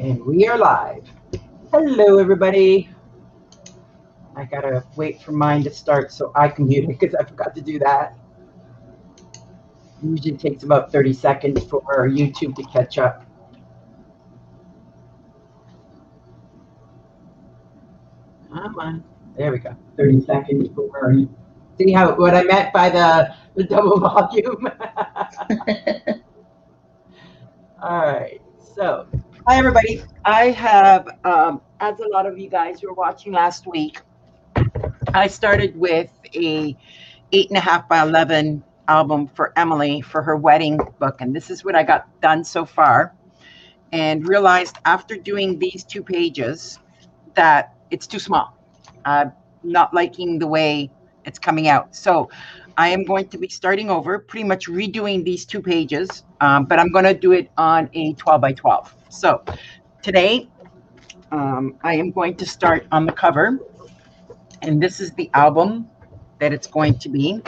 And we are live. Hello, everybody. I gotta wait for mine to start so I can mute it because I forgot to do that. Usually takes about 30 seconds for YouTube to catch up. Come on. There we go. 30 seconds for see how what I meant by the, the double volume. All right. So, hi everybody. I have, um, as a lot of you guys were watching last week, I started with a eight and a half by eleven album for Emily for her wedding book, and this is what I got done so far. And realized after doing these two pages that it's too small. Uh, not liking the way it's coming out. So I am going to be starting over, pretty much redoing these two pages, um, but I'm going to do it on a 12 by 12. So today, um, I am going to start on the cover, and this is the album that it's going to be.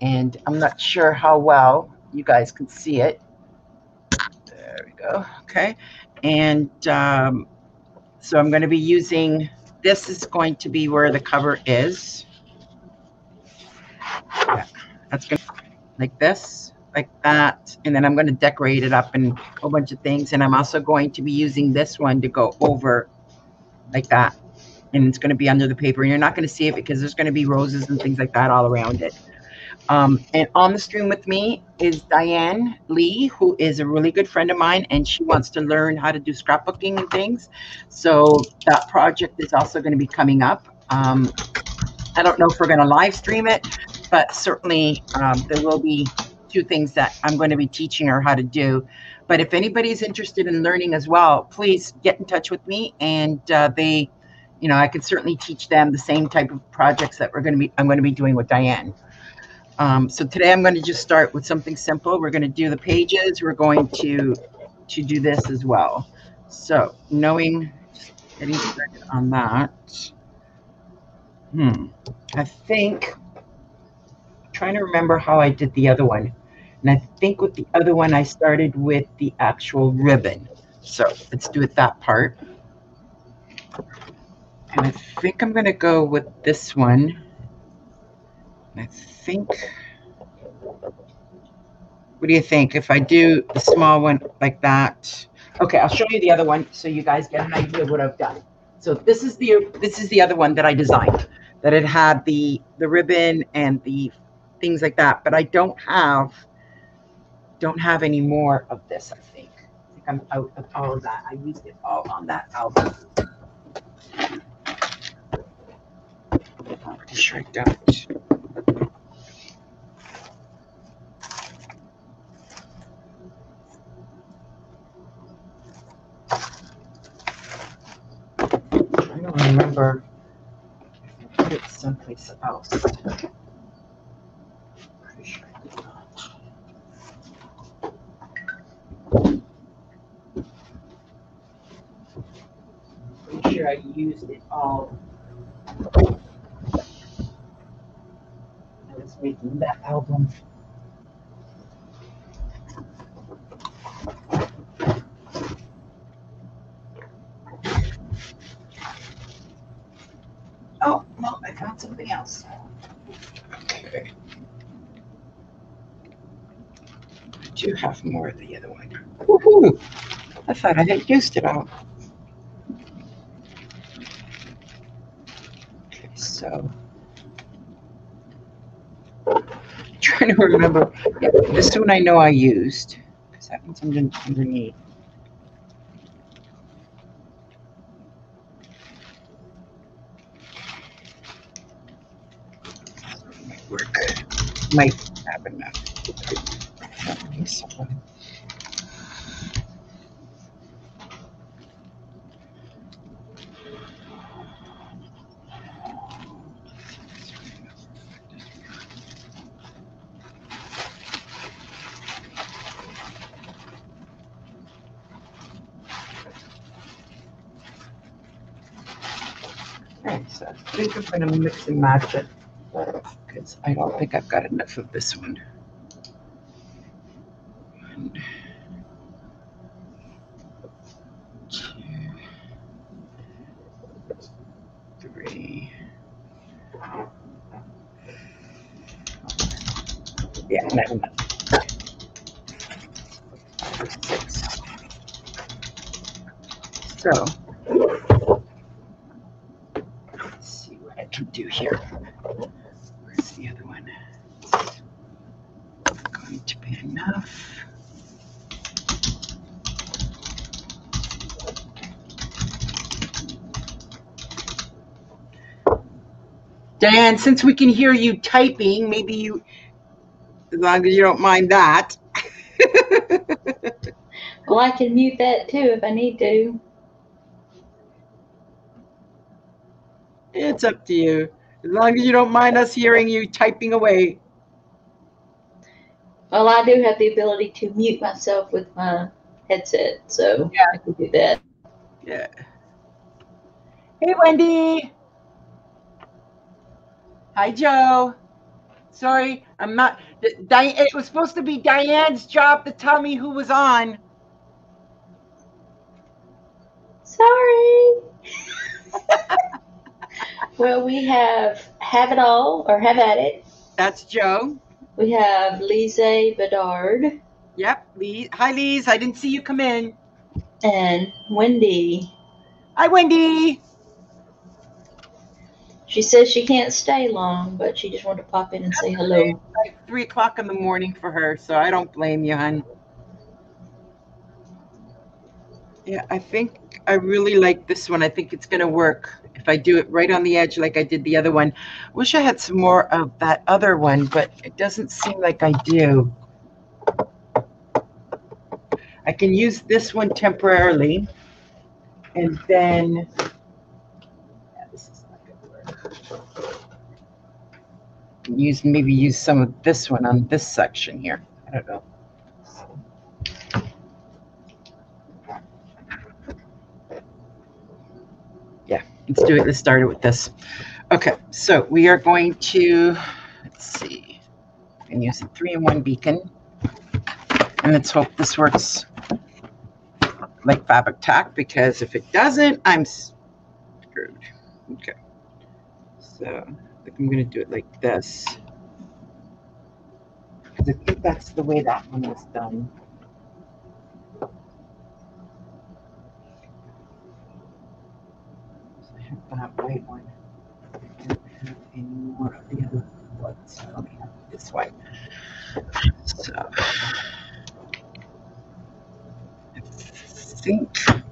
And I'm not sure how well you guys can see it. There we go. Okay. And um, so I'm going to be using this is going to be where the cover is. That's to like this, like that. And then I'm going to decorate it up and a bunch of things. And I'm also going to be using this one to go over like that. And it's going to be under the paper. And you're not going to see it because there's going to be roses and things like that all around it. Um, and on the stream with me is Diane Lee, who is a really good friend of mine, and she wants to learn how to do scrapbooking and things. So that project is also going to be coming up. Um, I don't know if we're going to live stream it, but certainly um, there will be two things that I'm going to be teaching her how to do. But if anybody's interested in learning as well, please get in touch with me, and uh, they, you know, I could certainly teach them the same type of projects that we're going to be. I'm going to be doing with Diane. Um, so today I'm going to just start with something simple. We're going to do the pages. We're going to to do this as well. So knowing, getting started on that. Hmm. I think trying to remember how I did the other one. And I think with the other one, I started with the actual ribbon. So let's do it that part. And I think I'm going to go with this one. I think, what do you think? If I do the small one like that, okay, I'll show you the other one so you guys get an idea of what I've done. So this is the this is the other one that I designed, that it had the the ribbon and the things like that. But I don't have don't have any more of this. I think. I think I'm out of all of that. I used it all on that album. I'm pretty sure I don't. I don't remember if I put it someplace else. Pretty sure I did not. Pretty sure I used it all. I was making that album. Oh, no, I found something else. Okay. I do have more of the other one. Woohoo! I thought I had used it all. Okay, so. Trying to remember. Yeah, this one I know I used. Because that one's under- underneath. Might work. Might have enough. Okay, so- Okay, so I I'm gonna mix and match it. Because I don't think I've got enough of this one. One, two, Yeah, never mind. Six. So, let's see what I can do here. Where's the other one? Going to be enough. Diane, since we can hear you typing, maybe you, as long as you don't mind that. Well, I can mute that too if I need to. It's up to you. As long as you don't mind us hearing you typing away. Well, I do have the ability to mute myself with my headset, so Yeah. I can do that. Yeah. Hey, Wendy. Hi, Joe. Sorry, I'm not. Di- it was supposed to be Diane's job to tell me who was on. Sorry. well, we have Have It All or Have At It. That's Joe. We have Lise Bedard Yep. Lee. Hi, Lise. I didn't see you come in. and Wendy. Hi, Wendy. She says she can't stay long, but she just wanted to pop in and say hello. Like three o'clock in the morning for her, so I don't blame you, hon. Yeah, I think I really like this one. I think it's gonna work if I do it right on the edge like I did the other one. Wish I had some more of that other one, but it doesn't seem like I do. I can use this one temporarily, and then. Yeah, this is not gonna work. Use maybe use some of this one on this section here. I don't know. Yeah, let's do it. Let's start it with this. Okay, so we are going to let's see. And use a three in one beacon. And let's hope this works like Fabri-Tac because if it doesn't, I'm screwed. Okay. So Think I'm gonna do it like this. Because I think that's the way that one was done. So I have that white one. I don't have any more of the other ones. I only have this white. So I think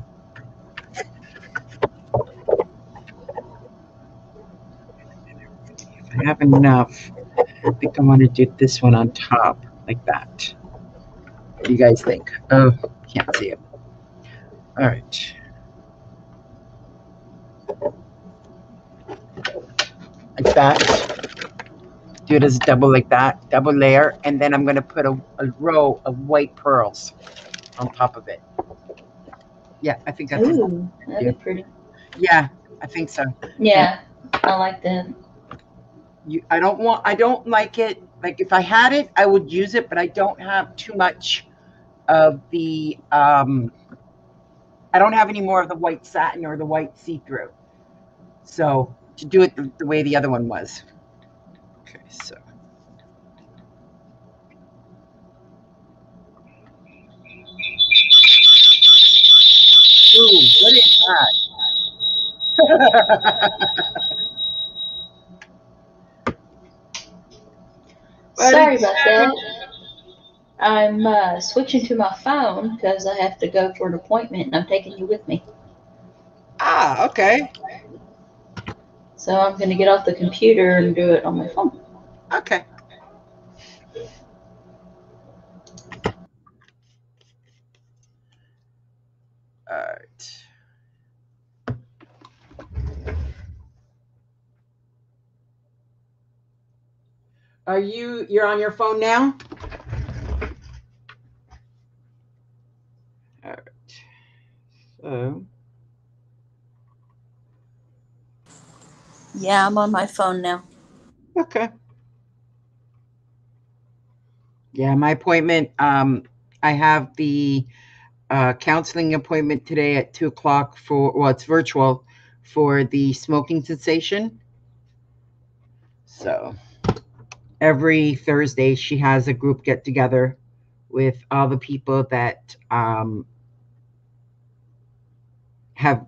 I have enough, I think I want to do this one on top like that. What do you guys think? Oh, can't see it. All right. Like that. Do it as double like that, double layer, and then I'm gonna put a, a row of white pearls on top of it. Yeah, I think that's, Ooh, that'd be pretty. yeah, I think so. Yeah, I like that. You i don't want i don't like it. Like if i had it i would use it but i don't have too much of the um i don't have any more of the white satin or the white see-through. So to do it the, the way the other one was. Okay so. Ooh, what is that? Sorry about that. I'm uh, switching to my phone because I have to go for an appointment and I'm taking you with me. ah okay So I'm going to get off the computer and do it on my phone. Okay. All right. Are you, you're on your phone now? All right. So, Yeah, I'm on my phone now. okay. Yeah, my appointment, um, I have the uh, counseling appointment today at two o'clock for, well, it's virtual for the smoking cessation. So, every Thursday she has a group get together with all the people that um, have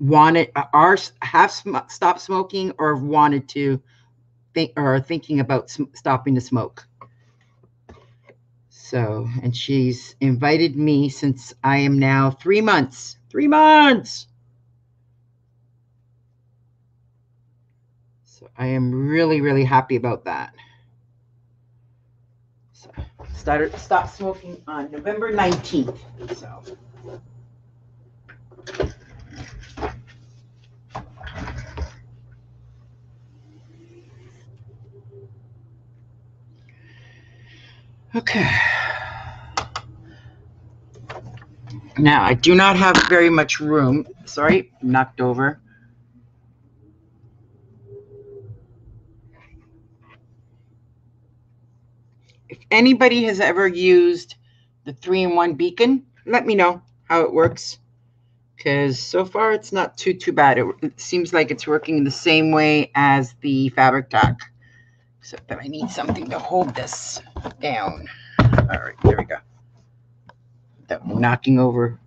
wanted are have sm- stopped smoking or wanted to think or are thinking about stopping to smoke. So, and she's invited me since I am now three months. Three months. So I am really, really happy about that. Started stop smoking on November 19th. So Okay. Now, I do not have very much room. Sorry, knocked over. Anybody has ever used the three in one beacon, let me know how it works. Because so far it's not too, too bad. It, it seems like it's working the same way as the Fabri-Tac. Except that I need something to hold this down. All right, there we go. That knocking over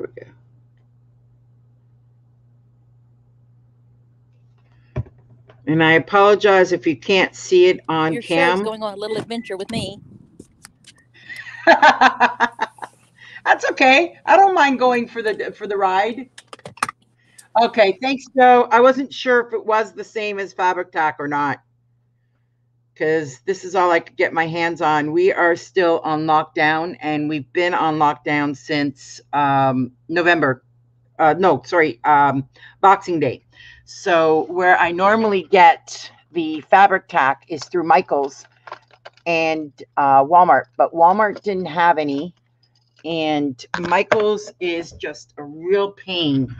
we go. And I apologize if you can't see it on Your cam. going on a little adventure with me. That's okay. I don't mind going for the for the ride. Okay, thanks, Joe. I wasn't sure if it was the same as Fabri-Tac or not. Because this is all I could get my hands on. We are still on lockdown, and we've been on lockdown since um, November. Uh, no, sorry, um, Boxing Day. So where I normally get the Fabri-Tac is through Michaels and uh, Walmart, but Walmart didn't have any. And Michaels is just a real pain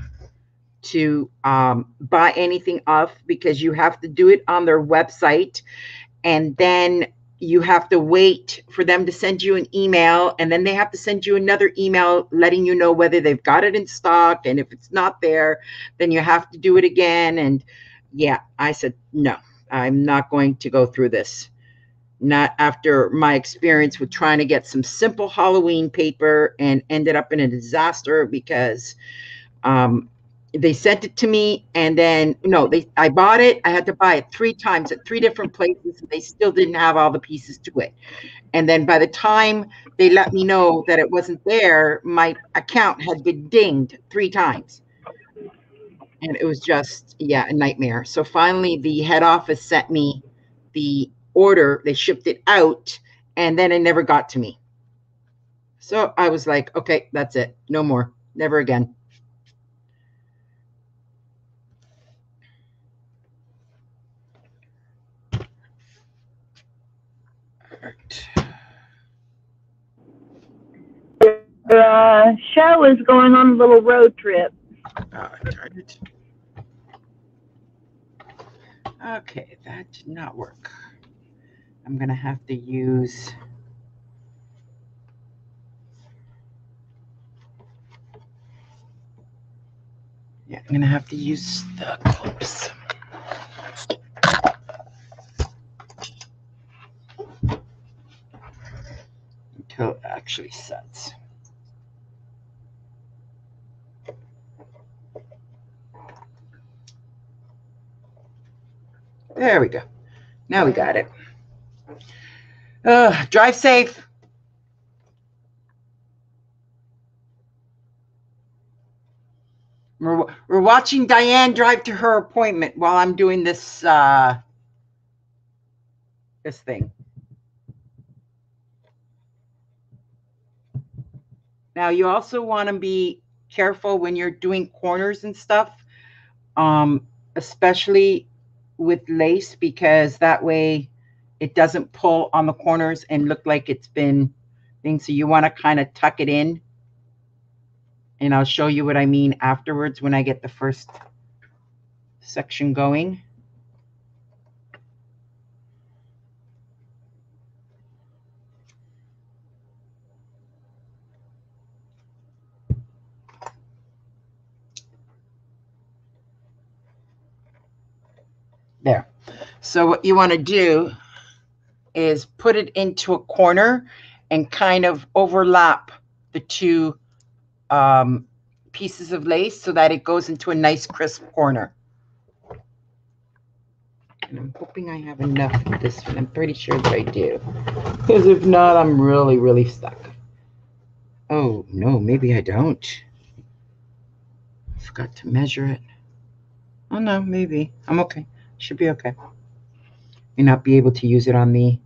to um, buy anything off because you have to do it on their website and then you have to wait for them to send you an email and then they have to send you another email letting you know whether they've got it in stock and if it's not there then you have to do it again. And yeah i said no i'm not going to go through this. Not after my experience with trying to get some simple halloween paper and ended up in a disaster because um, they sent it to me and then no they i bought it. I had to buy it three times at three different places and they still didn't have all the pieces to it. And then by the time they let me know that it wasn't there my account had been dinged three times. And it was just yeah a nightmare. So finally the head office sent me the order. They shipped it out and then it never got to me. So i was like okay that's it. No more. Never again uh, show is going on a little road trip. Ah, darn it. Okay, that did not work. I'm gonna have to use. Yeah, I'm gonna have to use the clips. Until it actually sets. There we go. Now we got it. Uh, drive safe. We're, we're watching Diane drive to her appointment while I'm doing this uh, this thing. Now you also want to be careful when you're doing corners and stuff, um, especially with lace because that way it doesn't pull on the corners and look like it's been things. So you want to kind of tuck it in. And I'll show you what I mean afterwards when I get the first section going. There. So what you want to do is put it into a corner and kind of overlap the two um, pieces of lace so that it goes into a nice crisp corner. And I'm hoping I have enough of this one. I'm pretty sure that I do. Because if not, I'm really, really stuck. Oh, no, maybe I don't. I forgot to measure it. Oh, no, maybe. I'm okay. Should be okay. May not be able to use it on the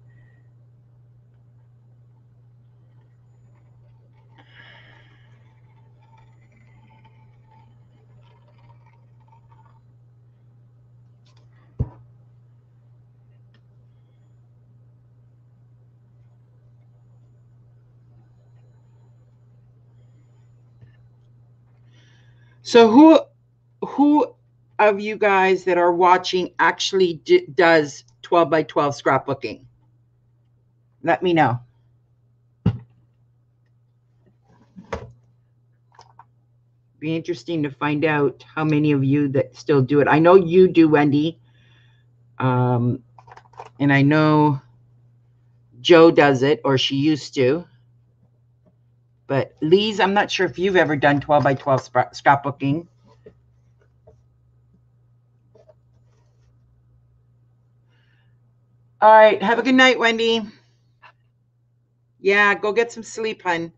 So who who of you guys that are watching actually does 12 by 12 scrapbooking? Let me know. Be interesting to find out how many of you that still do it. I know you do, Wendy. Um, and I know Joe does it, or she used to. But Lise, I'm not sure if you've ever done 12 by 12 scrap- scrapbooking. All right. Have a good night, Wendy. Yeah, go get some sleep, hun.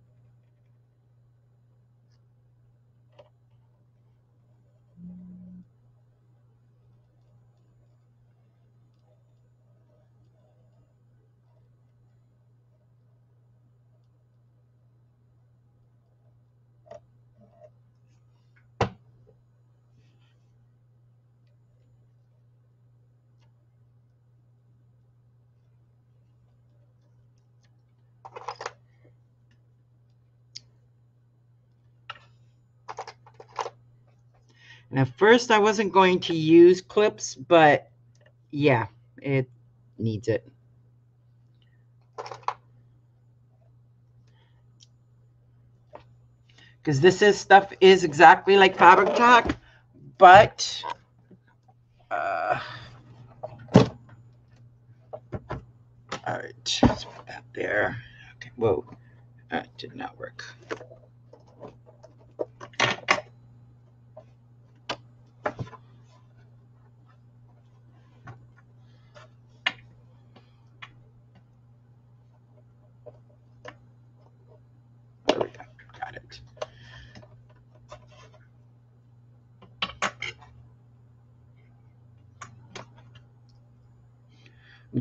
And at first, I wasn't going to use clips, but yeah, it needs it. Because this is stuff is exactly like Fabri-Tac, but uh, all right, let's put that there. Okay, whoa, that did not work.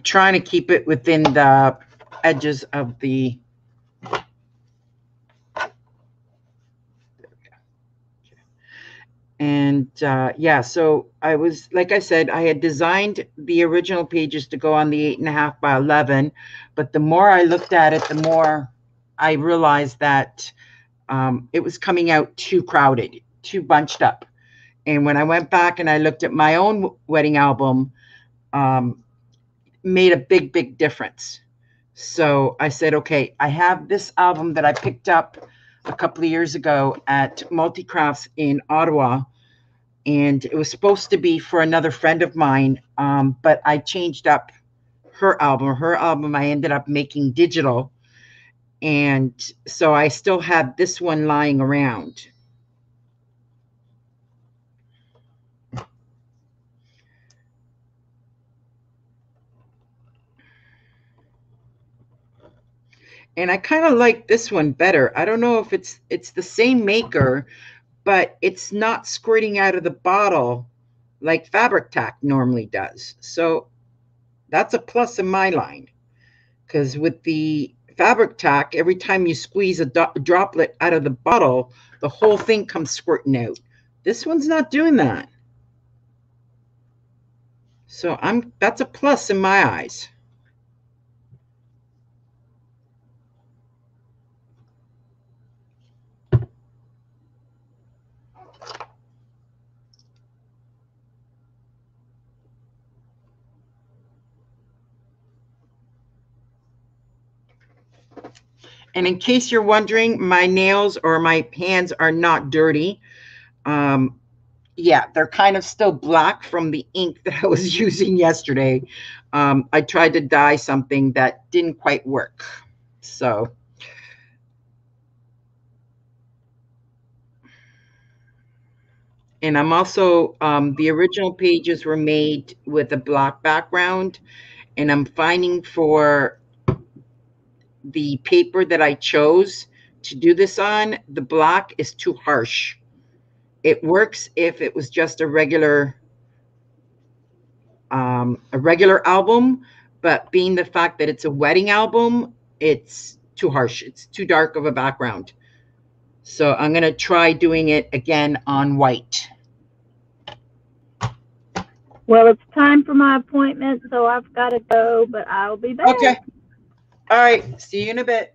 I'm trying to keep it within the edges of the. And uh, yeah, so I was, like I said, I had designed the original pages to go on the eight and a half by 11, but the more I looked at it, the more I realized that um, it was coming out too crowded, too bunched up. And when I went back and I looked at my own wedding album, um, made a big, big difference. So I said, okay, I have this album that I picked up a couple of years ago at Multicrafts in Ottawa. And it was supposed to be for another friend of mine, um, but I changed up her album. Her album I ended up making digital and so I still have this one lying around. And I kind of like this one better. I don't know if it's it's the same maker, but it's not squirting out of the bottle like Fabri-Tac normally does. So that's a plus in my line. Because with the Fabri-Tac, every time you squeeze a do- droplet out of the bottle, the whole thing comes squirting out. This one's not doing that. So I'm that's a plus in my eyes. And in case you're wondering, my nails or my hands are not dirty. Um, yeah, they're kind of still black from the ink that I was using yesterday. Um, I tried to dye something that didn't quite work. So, and I'm also, um, the original pages were made with a black background, and I'm finding for the paper that I chose to do this on, the block is too harsh. It works if it was just a regular um, a regular album, but being the fact that it's a wedding album, it's too harsh. It's too dark of a background. So I'm going to try doing it again on white. Well, it's time for my appointment, so I've got to go, but I'll be back. Okay. All right. See you in a bit.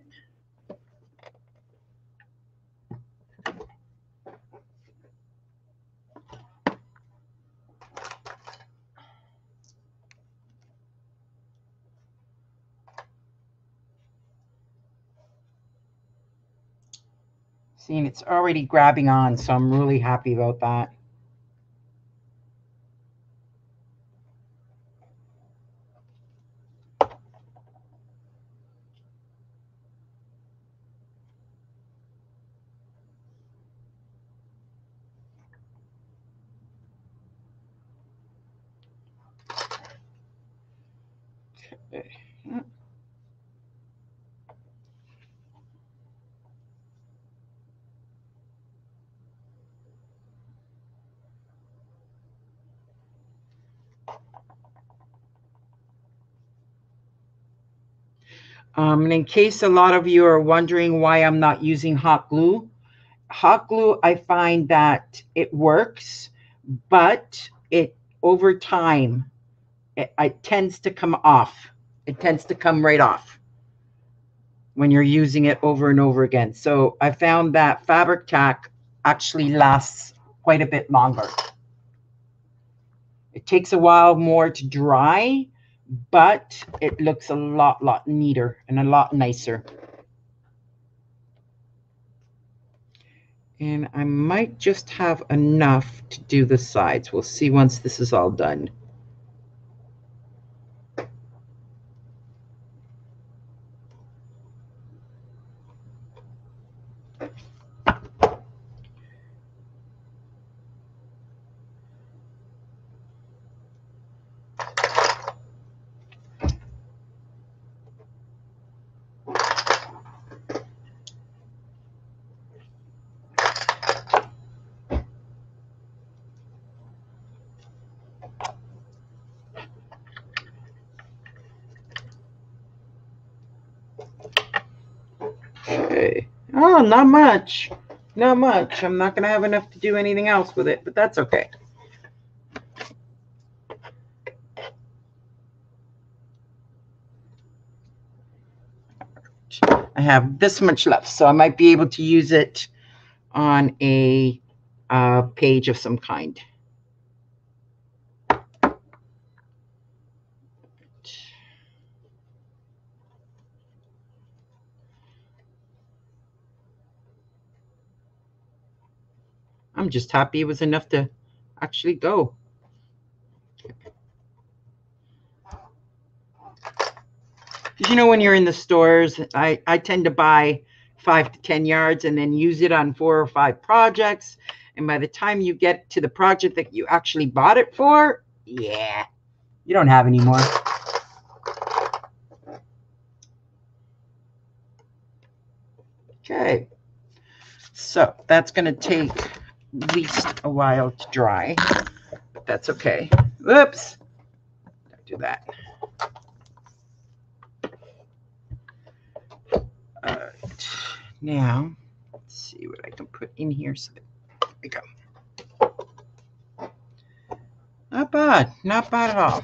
Seeing it's already grabbing on, so I'm really happy about that. Um, and in case a lot of you are wondering why I'm not using hot glue, hot glue, I find that it works, but it over time, it, it tends to come off. It tends to come right off when you're using it over and over again. So I found that Fabri-Tac actually lasts quite a bit longer. It takes a while more to dry, but it looks a lot, lot neater and a lot nicer. And I might just have enough to do the sides. We'll see once this is all done. Okay. Oh, not much. Not much. I'm not going to have enough to do anything else with it, but that's okay. I have this much left, so I might be able to use it on a uh, page of some kind. I'm just happy it was enough to actually go. You know, when you're in the stores, I, I tend to buy five to 10 yards and then use it on four or five projects. And by the time you get to the project that you actually bought it for, yeah, you don't have any more. Okay. So that's going to take least a while to dry, but that's okay. Whoops. Don't do that. Now, let's see what I can put in here. So there we go. Not bad. Not bad at all.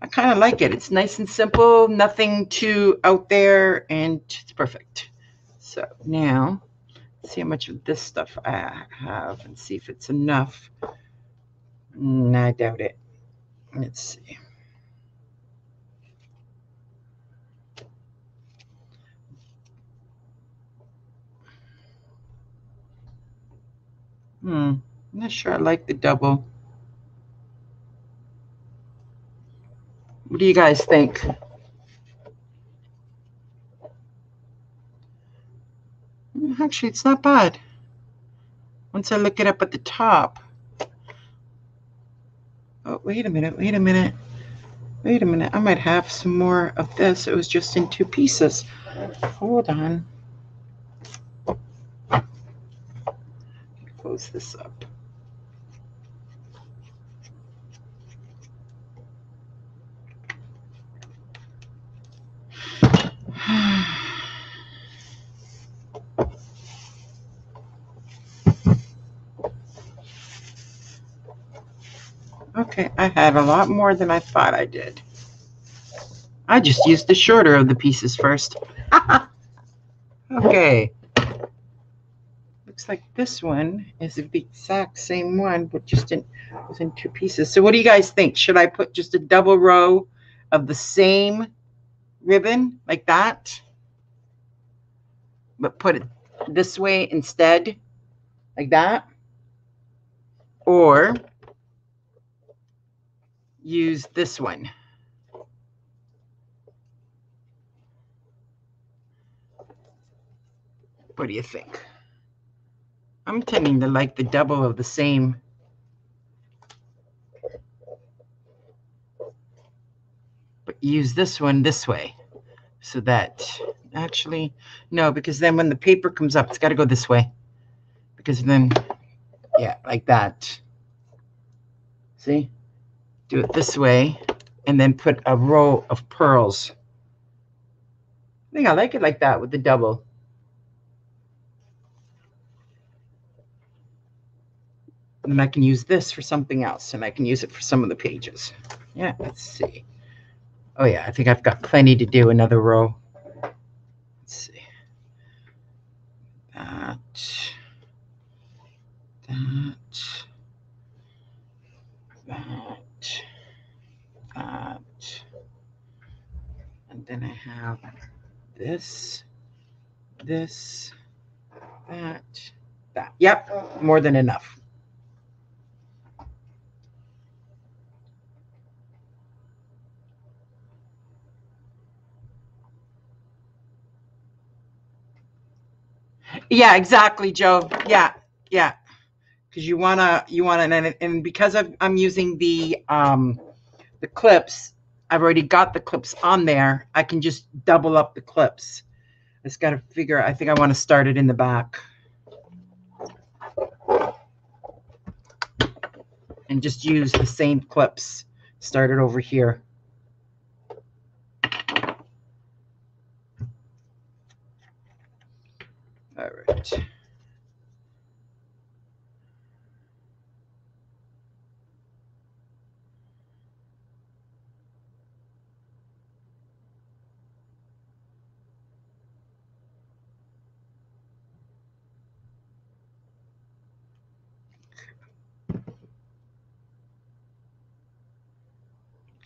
I kind of like it. It's nice and simple, nothing too out there, and it's perfect. So now, see how much of this stuff I have and see if it's enough. Mm, I doubt it. Let's see. Hmm, I'm not sure I like the double. What do you guys think? Mm, actually, it's not bad. Once I look it up at the top. Oh, wait a minute, wait a minute. Wait a minute, I might have some more of this. It was just in two pieces. Hold on. Close this up. Okay, I had a lot more than I thought I did. I just used the shorter of the pieces first. okay. Looks like this one is the exact same one, but just in was in two pieces. So what do you guys think? Should I put just a double row of the same ribbon like that? But put it this way instead, like that? Or use this one. What do you think? I'm tending to like the double of the same. But use this one this way so that actually, no, because then when the paper comes up, it's got to go this way. Because then, yeah, like that. See? Do it this way and then put a row of pearls. I think I like it like that with the double. And I can use this for something else and I can use it for some of the pages. Yeah, let's see. Oh yeah, I think I've got plenty to do another row. Let's see. That. That. That. That. And then I have this, this, that, that. Yep, more than enough. Yeah, exactly, Joe. Yeah, yeah. Because you wanna, you wanna, and, and because I've, I'm using the um, the clips, I've already got the clips on there. I can just double up the clips. I just got to figure. I think I want to start it in the back. And just use the same clips. Start it over here. All right.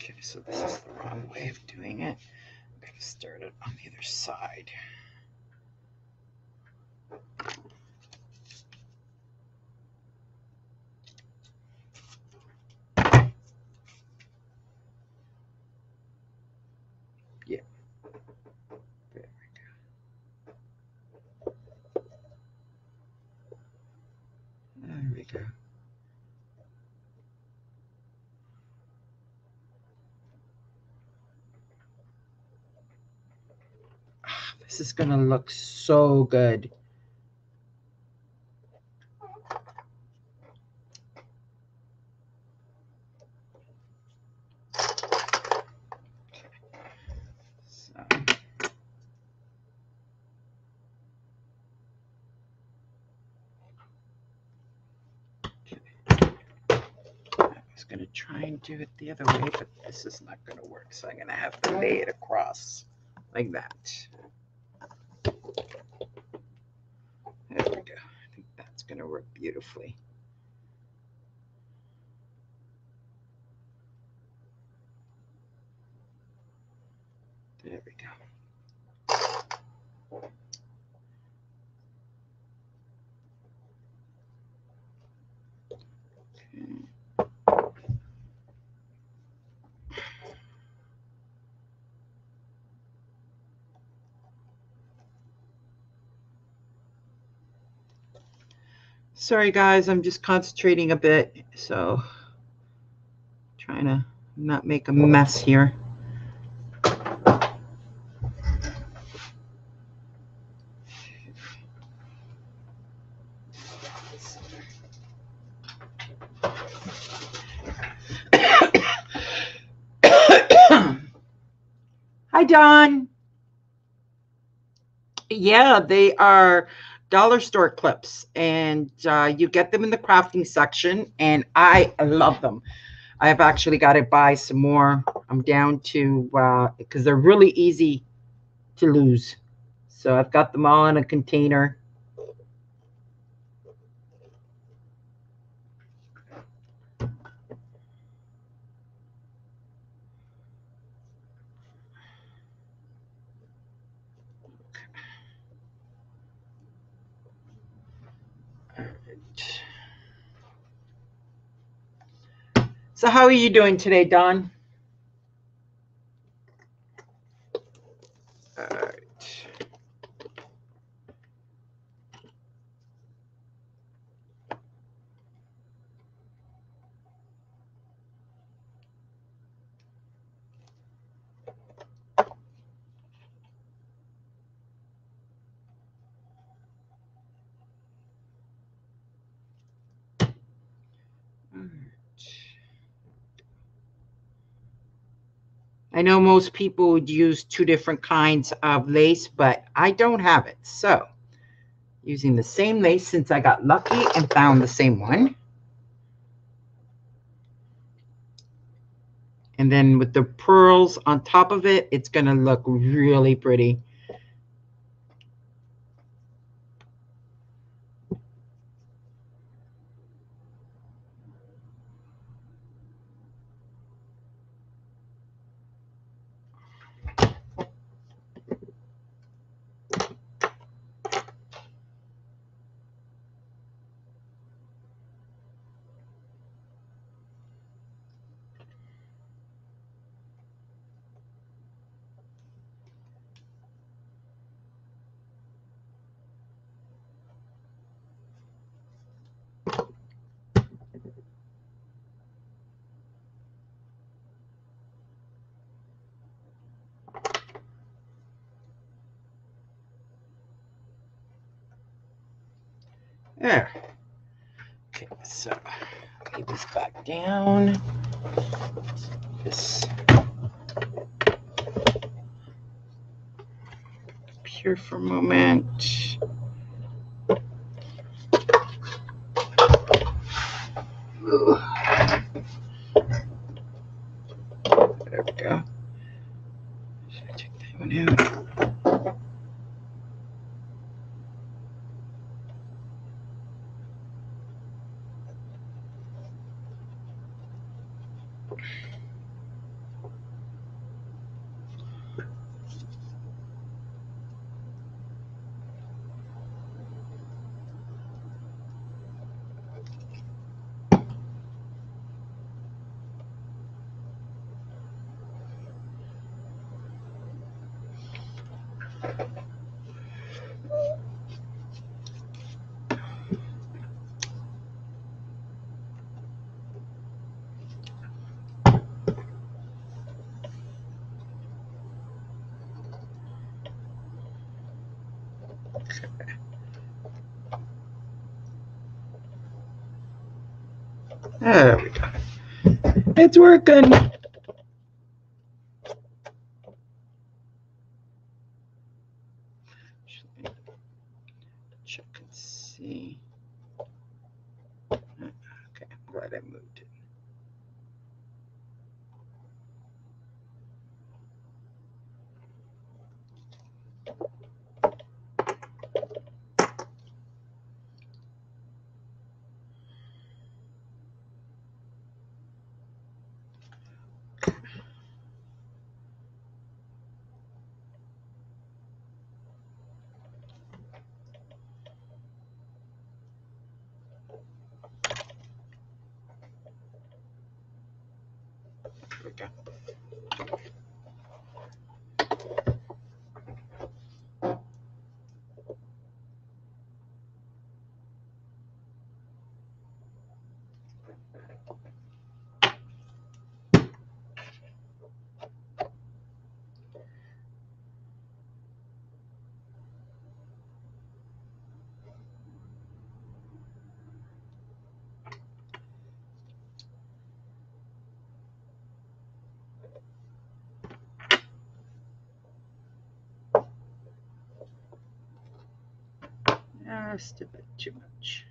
Okay, so this is the wrong way of doing it. I'm going to start it on the other side. Yeah. There we go. There we go. Is gonna look so good. Do it the other way, but this is not gonna work, so I'm gonna have to lay it across like that. There we go. I think that's going to work beautifully. There we go. Sorry, guys, I'm just concentrating a bit, so trying to not make a mess here. Hi, Don. Yeah, they are dollar store clips, and uh, you get them in the crafting section, and I love them. I've actually got to buy some more. I'm down to because they're really easy to lose. So I've got them all in a container. So how are you doing today, Don? I know most people would use two different kinds of lace, but I don't have it. So using the same lace since I got lucky and found the same one. And then with the pearls on top of it, it's going to look really pretty. It's working. Check and see. Okay, I'm glad I moved it. There we go. A bit too much.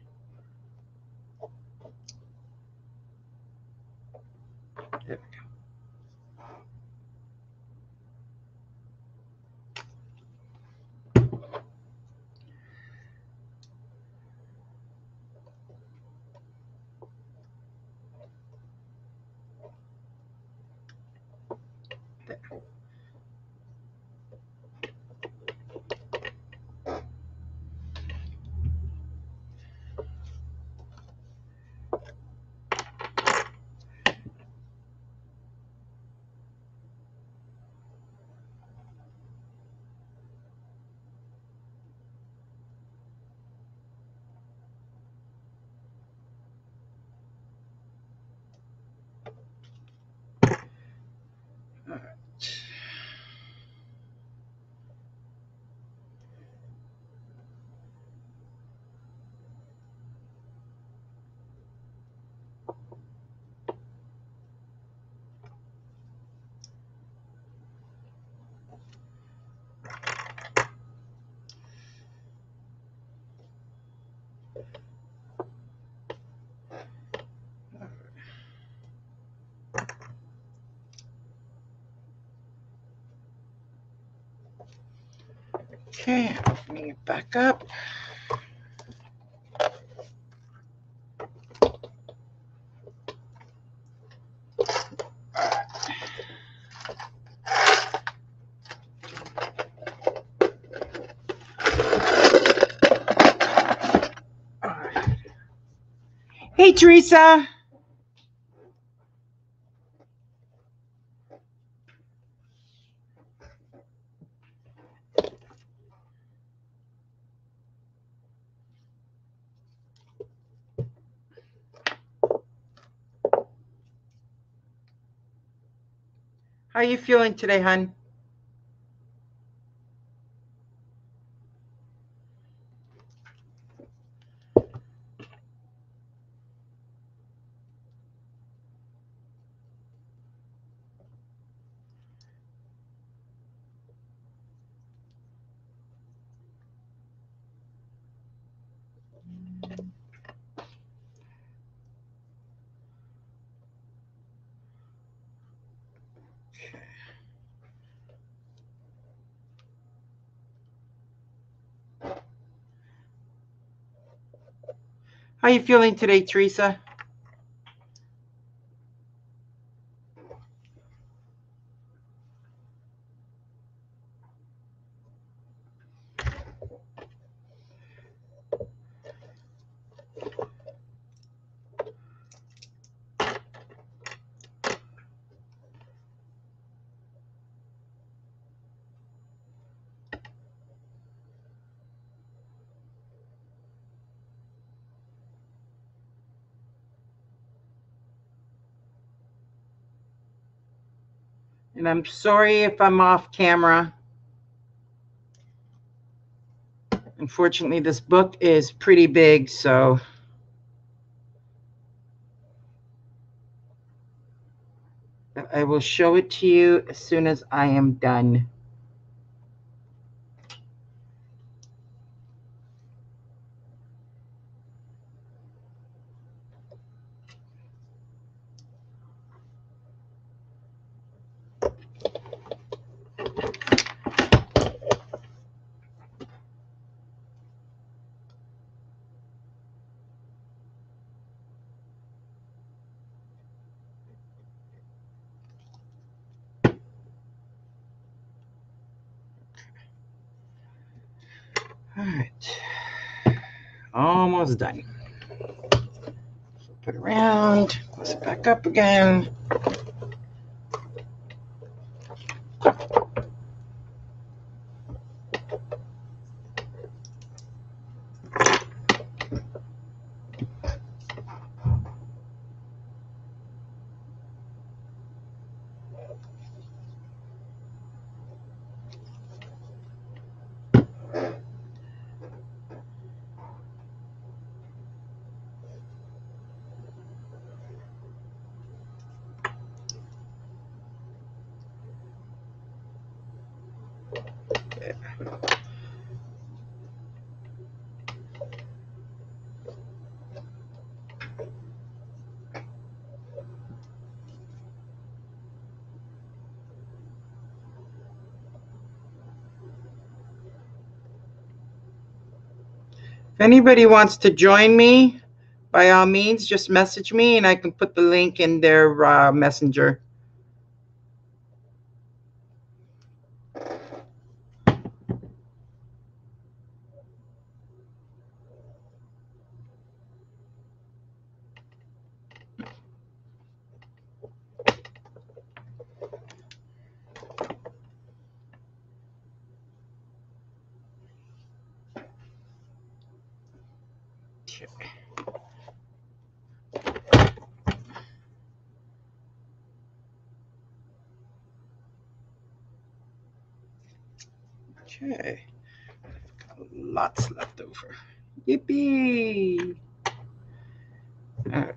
Okay, opening it back up. Hey, Teresa. How are you feeling today, hon? You feeling today, Teresa? And I'm sorry if I'm off camera. Unfortunately, this book is pretty big, so. I will show it to you as soon as I am done. All right. Almost done. Put it around, close it back up again. Anybody wants to join me, by all means, just message me and I can put the link in their uh, messenger. Okay. Okay. Got lots left over. Yippee! All right.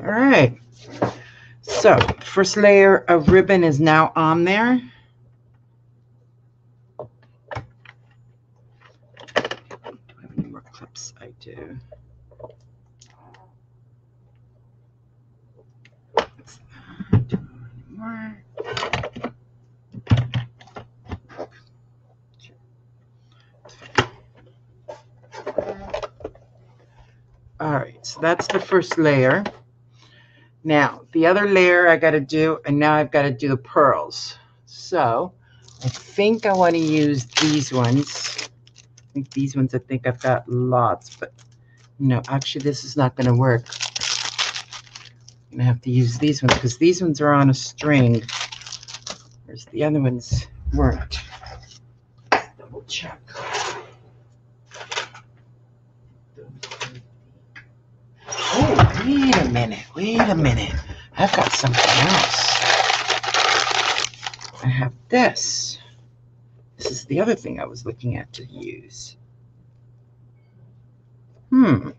All right. So first layer of ribbon is now on there. Clips? I do. Any more. All right, so that's the first layer. Now, the other layer I got to do, and now I've got to do the pearls. So, I think I want to use these ones. I think these ones, I think I've got lots, but no, actually, this is not going to work. I'm going to have to use these ones because these ones are on a string, whereas the other ones weren't. Double check. Oh, wait a minute. Wait a minute. I've got something else. I have this. This is the other thing I was looking at to use. Hmm.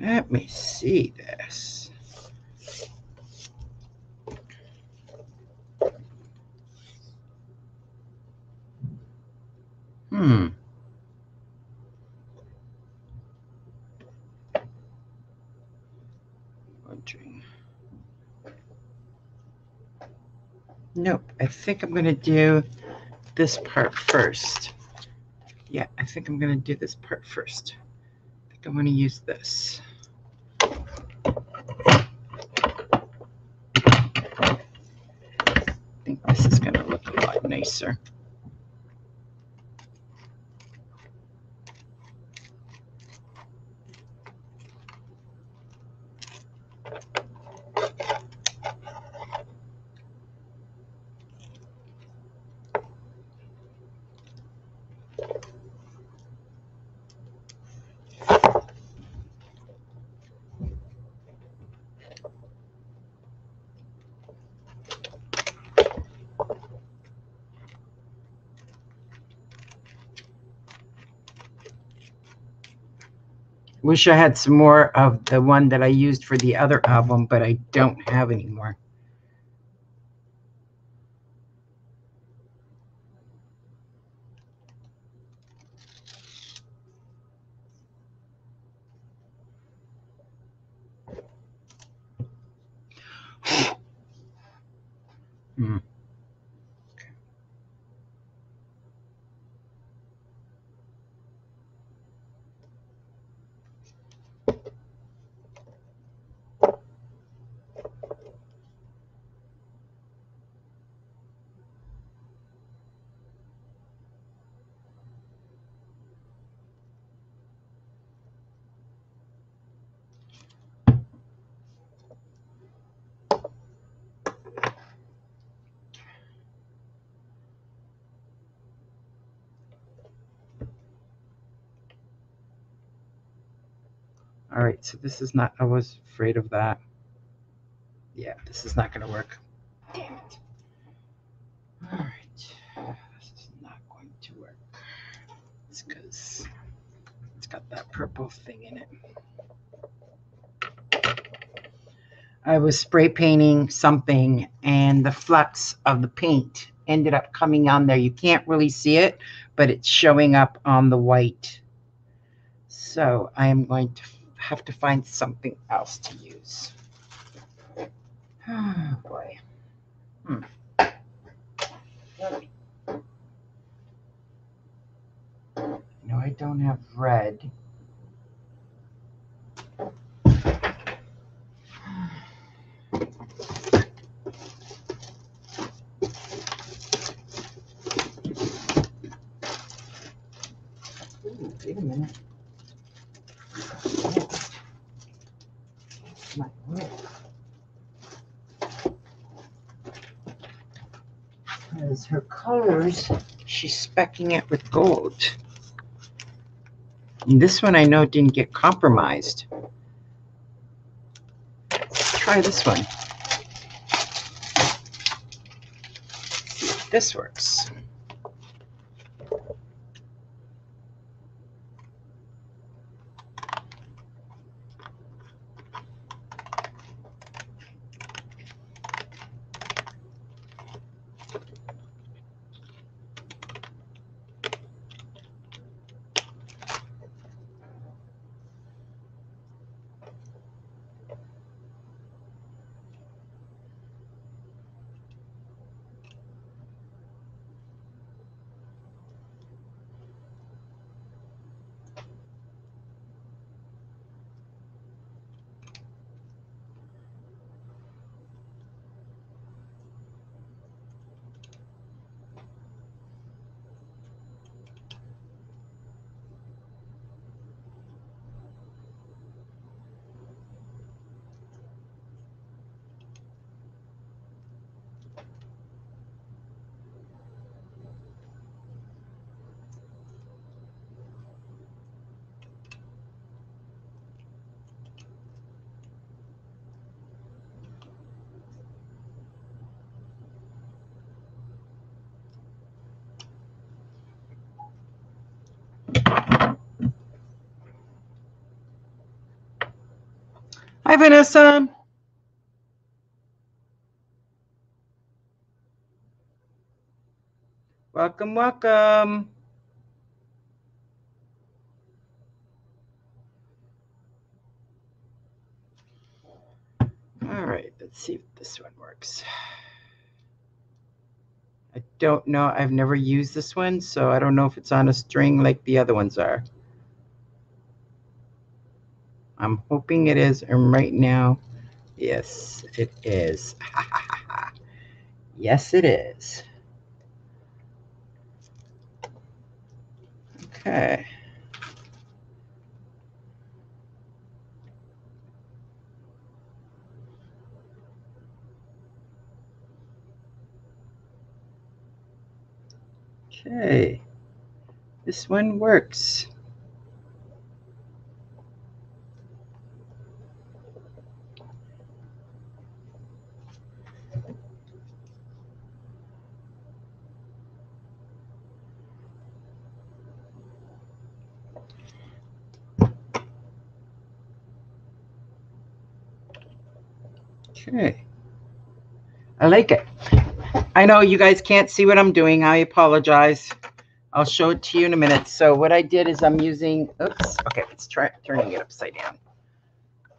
Let me see this. Hmm. Wondering. Nope. I think I'm going to do this part first. Yeah, I think I'm going to do this part first. I think I'm going to use this. I think this is going to look a lot nicer. Wish I had some more of the one that I used for the other album, but I don't have any more. So this is not, I was afraid of that. Yeah, this is not gonna work. Damn it. All right, this is not going to work. It's because it's got that purple thing in it. I was spray painting something and the flux of the paint ended up coming on there. You can't really see it, but it's showing up on the white. So I am going to have to find something else to use. Oh boy. Hmm. No, I don't have red. Ooh, wait a minute. My word. Because her colors, she's specking it with gold. And this one I know didn't get compromised. Let's try this one. See if this works. Hi, Vanessa. Welcome, welcome. All right, let's see if this one works. I don't know. I've never used this one, so I don't know if it's on a string like the other ones are. I'm hoping it is. And right now, yes, it is. yes, it is. Okay. Okay. This one works. Okay. I like it. I know you guys can't see what I'm doing. I apologize. I'll show it to you in a minute. So what I did is I'm using, oops, okay, let's try turning it upside down.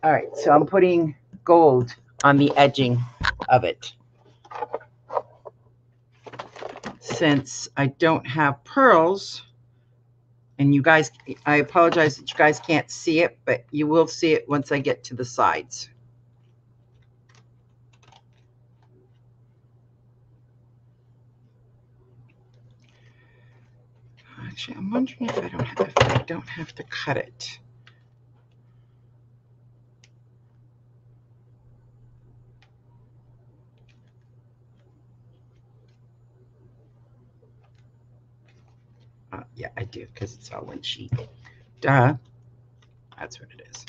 All right, so I'm putting gold on the edging of it. Since I don't have pearls, and you guys, I apologize that you guys can't see it, but you will see it once I get to the sides. Actually, I'm wondering if I don't have, if I don't have to cut it. Uh, yeah, I do because it's all one sheet. Duh. That's what it is.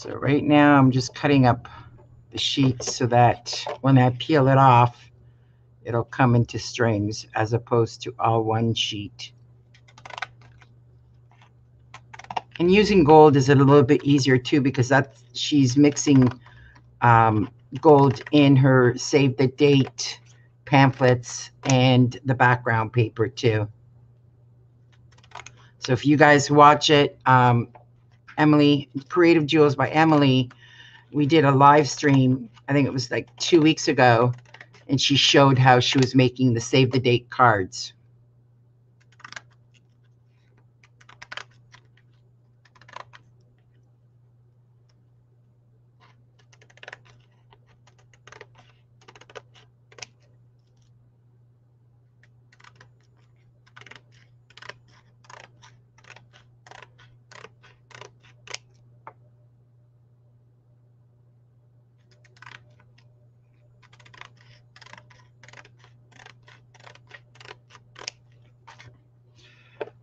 So right now I'm just cutting up the sheets so that when I peel it off, it'll come into strings as opposed to all one sheet. And using gold is a little bit easier too because that she's mixing um, gold in her save the date pamphlets and the background paper too. So if you guys watch it, um, Emily, Creative Jewels by Emily, we did a live stream, I think it was like two weeks ago, and she showed how she was making the save the date cards.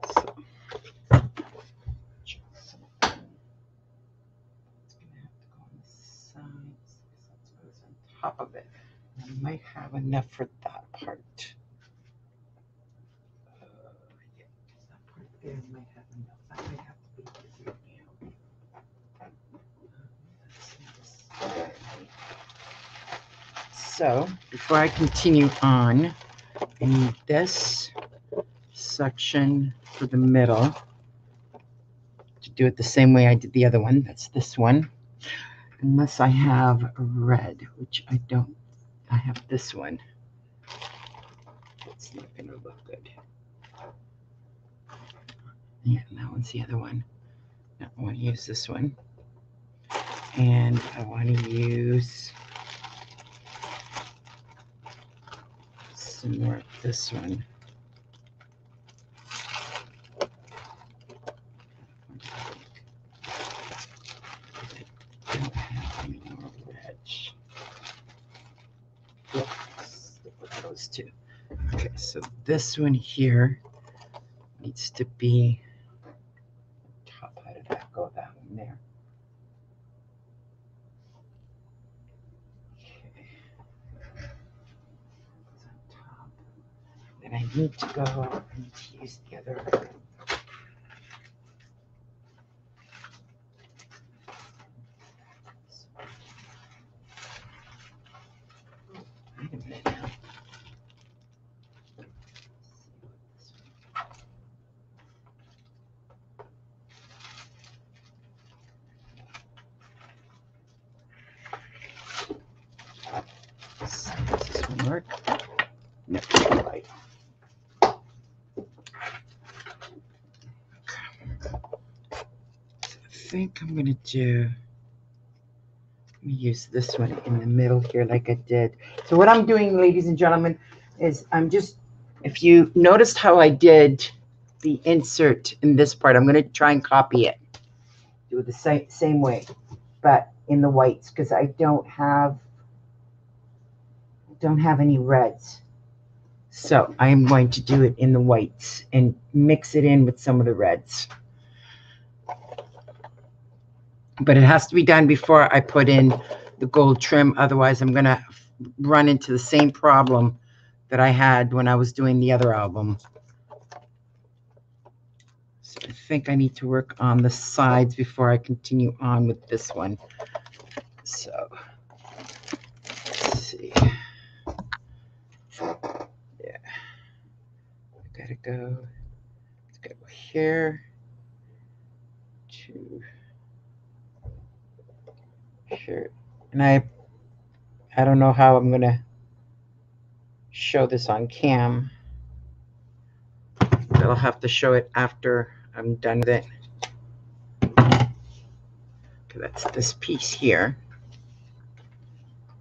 So. It's gonna have to go on the sides, 'cause that's what goes on top of it. I might have enough for that part. Uh, yeah, 'cause that part there might have enough. That might have to be different now. So, before I continue on, I need this section for the middle to do it the same way I did the other one. That's this one. Unless I have red, which I don't. I have this one. It's not going to look good. Yeah, that one's the other one. I want to use this one. And I want to use some more of this one. don't have any more red. Yep, stick with those two. Okay, so this one here needs to be top. How did that go? That one there. Okay. It's on top. Then I need to go. To use the other. Wait a minute now. Does this one work? No, not right. So I think I'm gonna do. Let me use this one in the middle here like I did. So what I'm doing, ladies and gentlemen, is I'm just, if you noticed how I did the insert in this part, I'm going to try and copy it. Do it the same, same way, but in the whites, because I don't have, don't have any reds. So I am going to do it in the whites and mix it in with some of the reds. But it has to be done before I put in the gold trim. Otherwise, I'm going to run into the same problem that I had when I was doing the other album. So I think I need to work on the sides before I continue on with this one. So, let's see. Yeah. I gotta go, gotta go here to here. And I I don't know how I'm gonna show this on cam. But I'll have to show it after I'm done with it. Okay, that's this piece here.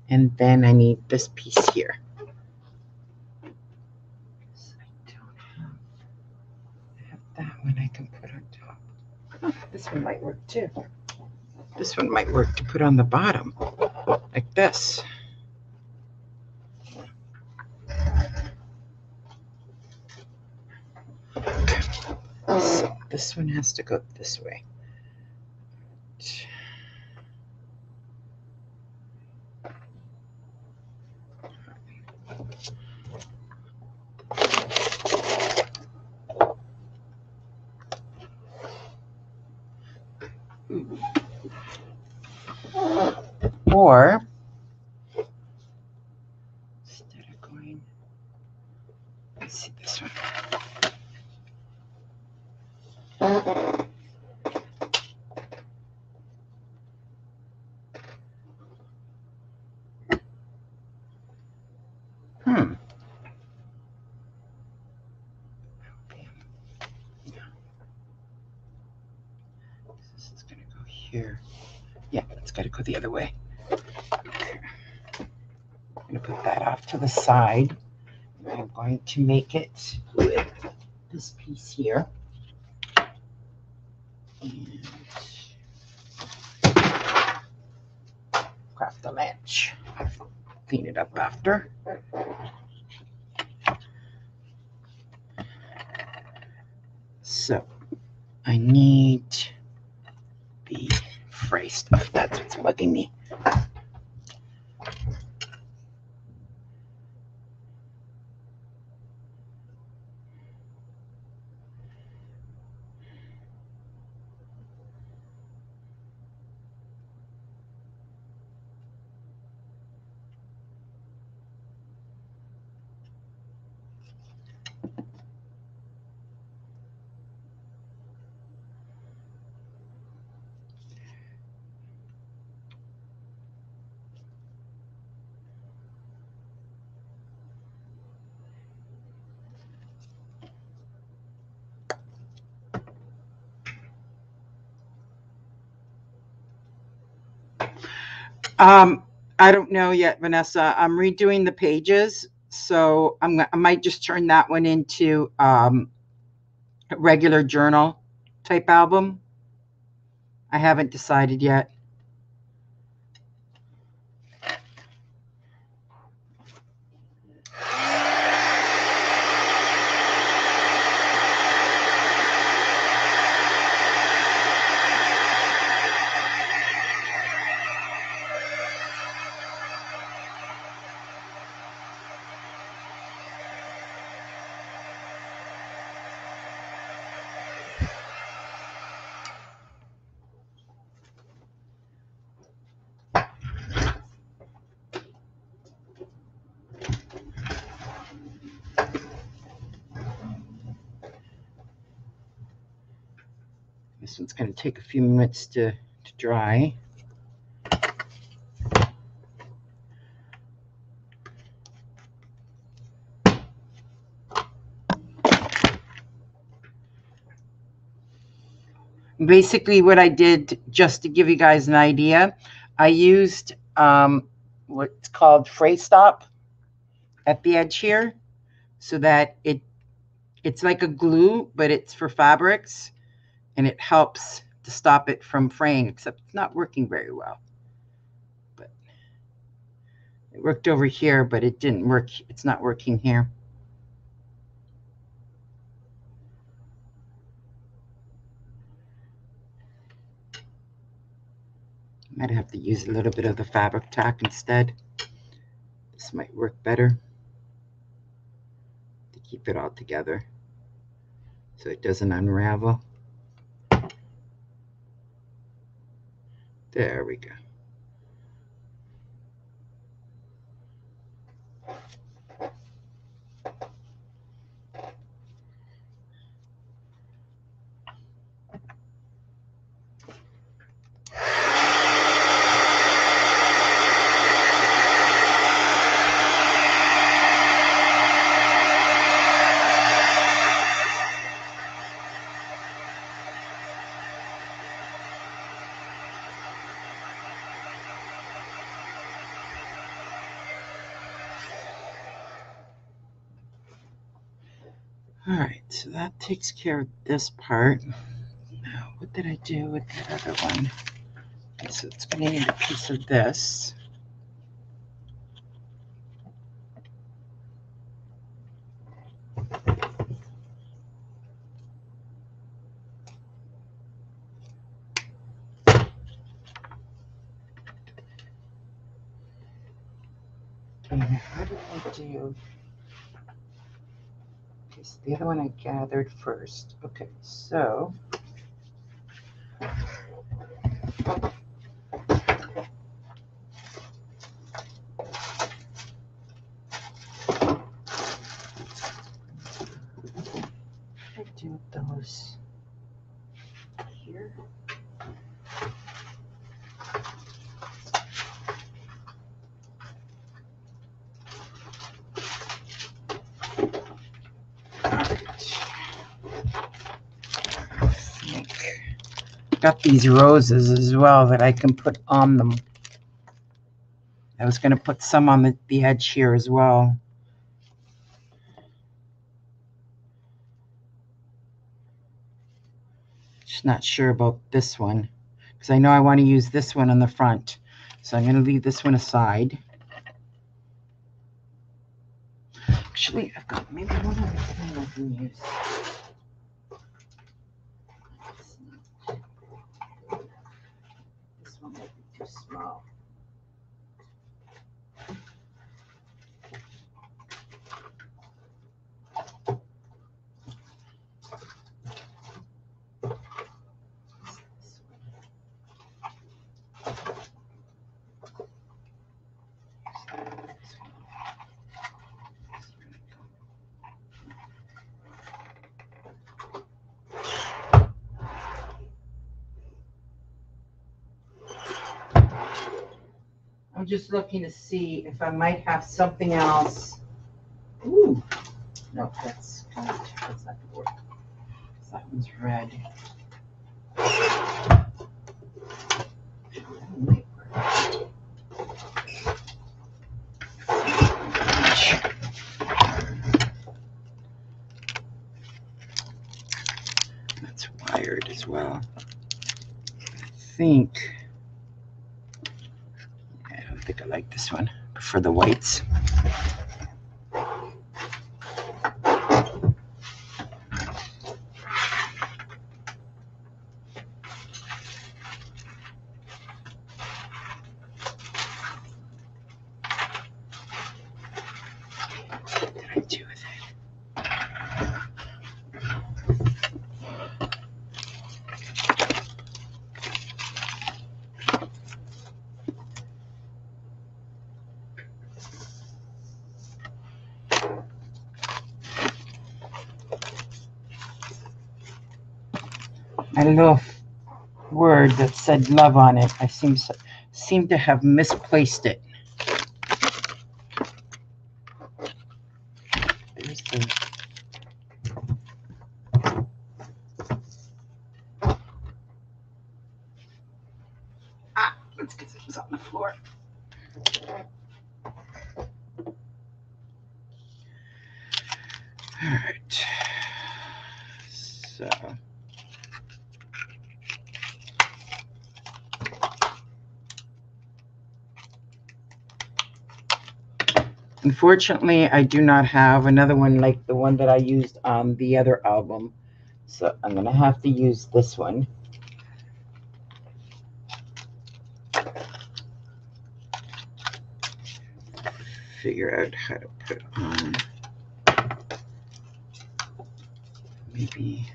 And then I need this piece here. Have, that one I can put on top. Oh, this one might work too. This one might work to put on the bottom, like this. This one has to go this way. Or instead of going, let's see this one. Hmm. This is gonna go here. Yeah, it's gotta go the other way. I'm gonna put side. I'm going to make it with this piece here. And Craft the latch. Clean it up after. So I need the fray stuff. That's what's bugging me. Um, I don't know yet, Vanessa. I'm redoing the pages, so I'm I might just turn that one into um a regular journal type album. I haven't decided yet. This one's gonna take a few minutes to to dry. Basically, what I did, just to give you guys an idea, I used um, what's called fray stop at the edge here, so that it it's like a glue, but it's for fabrics and it helps to stop it from fraying, except it's not working very well. But it worked over here, but it didn't work. It's not working here. Might have to use a little bit of the Fabri-Tac instead. This might work better to keep it all together so it doesn't unravel. There we go. All right, so that takes care of this part. Now, what did I do with that other one? So it's going to need a piece of this. Okay, now how did I do? Okay, so the other one I gathered first. Okay, so I do those here. Think. Got these roses as well that I can put on them. I was gonna put some on the, the edge here as well. Just not sure about this one because I know I want to use this one on the front. So I'm going to leave this one aside. Actually, I've got maybe one other thing I can use. This one might be too small. I'm just looking to see if I might have something else. Ooh, no, that's kind of, that's not gonna work. That one's red. That's wired as well. I think. I don't think I like this one. I prefer the whites. What did I do with it? My love word that said love on it, I seem seem to have misplaced it. There's the Ah, let's get this on the floor. All right. So. Unfortunately, I do not have another one like the one that I used on the other album. So I'm going to have to use this one. Figure out how to put on. Maybe.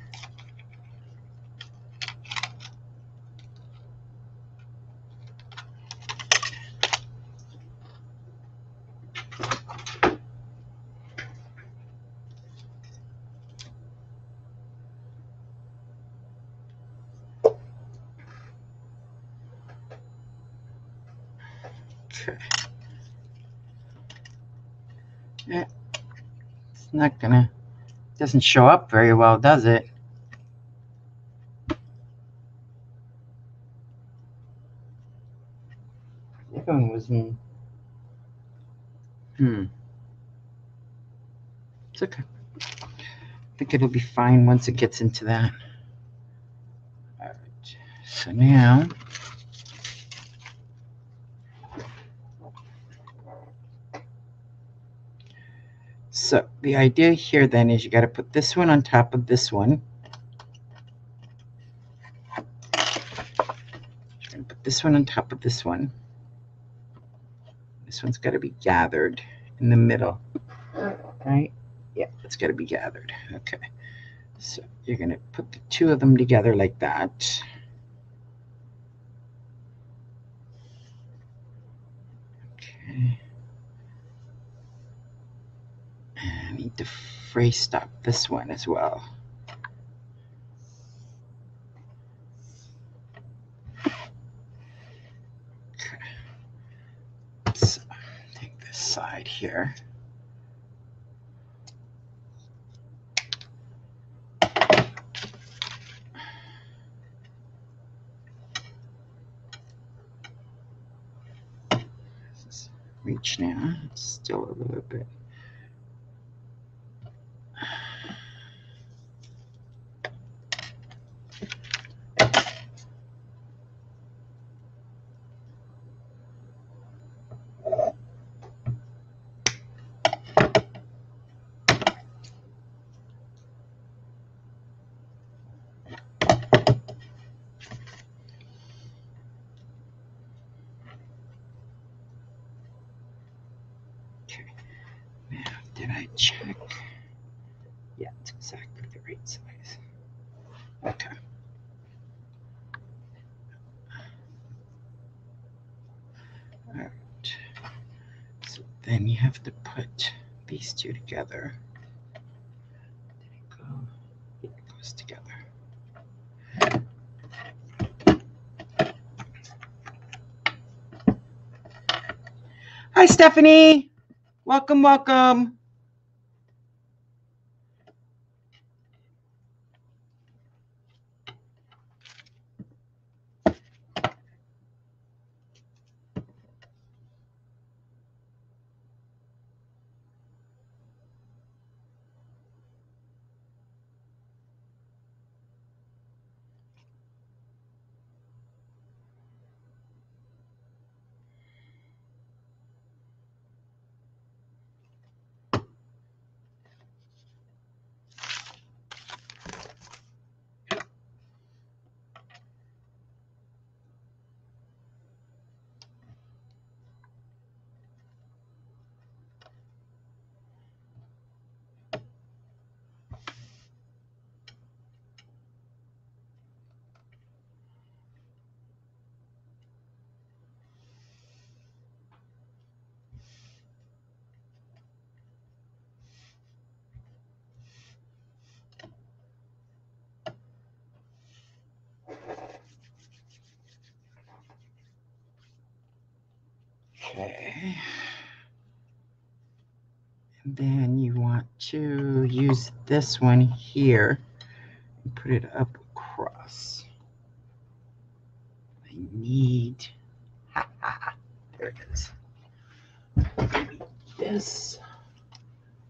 Okay. Yeah. It's not gonna, doesn't show up very well, does it? Was in. Hmm. It's okay. I think it'll be fine once it gets into that. All right. So now. So the idea here then is you got to put this one on top of this one. Put this one on top of this one. This one's got to be gathered in the middle, right? Yeah, it's got to be gathered. Okay. So you're going to put the two of them together like that. need fray stop this one as well. Take this side here. Reach now, it's still a little bit. Okay. Did I check? Yeah, it's exactly the right size. Okay. All right. So then you have to put these two together. Did it go? It goes together. Hi, Stephanie. Welcome, welcome. Okay. And then you want to use this one here and put it up across. I need, there it is. Maybe this,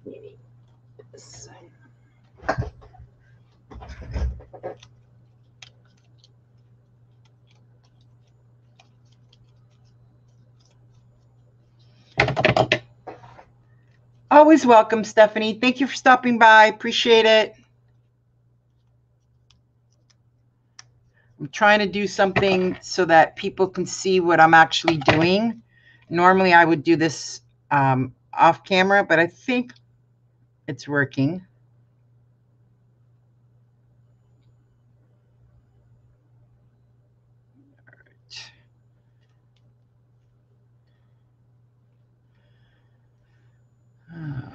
maybe this. Always welcome, Stephanie. Thank you for stopping by. Appreciate it. I'm trying to do something so that people can see what I'm actually doing. Normally, I would do this um, off camera, but I think it's working. All right.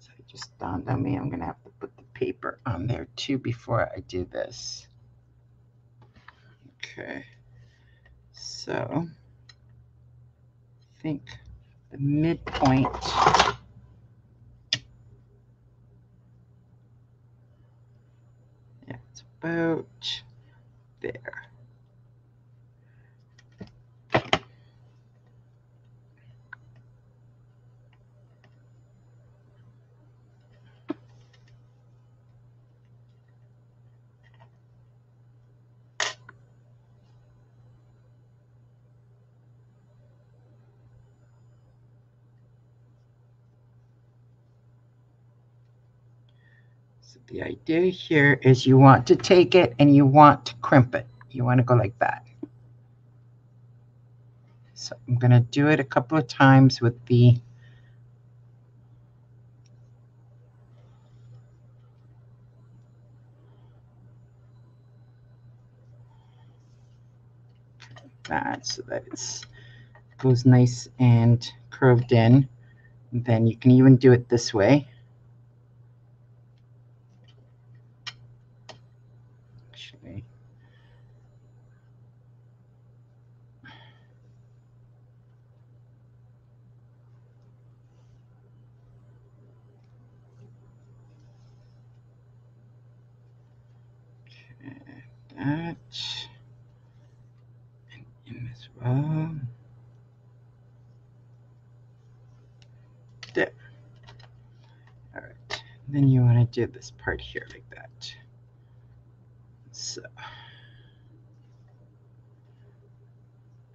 So it just dawned on me, I'm gonna have to put the paper on there too before I do this. Okay, so I think the midpoint. Yeah, it's about there. So the idea here is you want to take it and you want to crimp it. You want to go like that. So I'm going to do it a couple of times with the that so that it goes nice and curved in. Then you can even do it this way. Actually, okay, that and in as well. There. All right. Then this part here like that. So.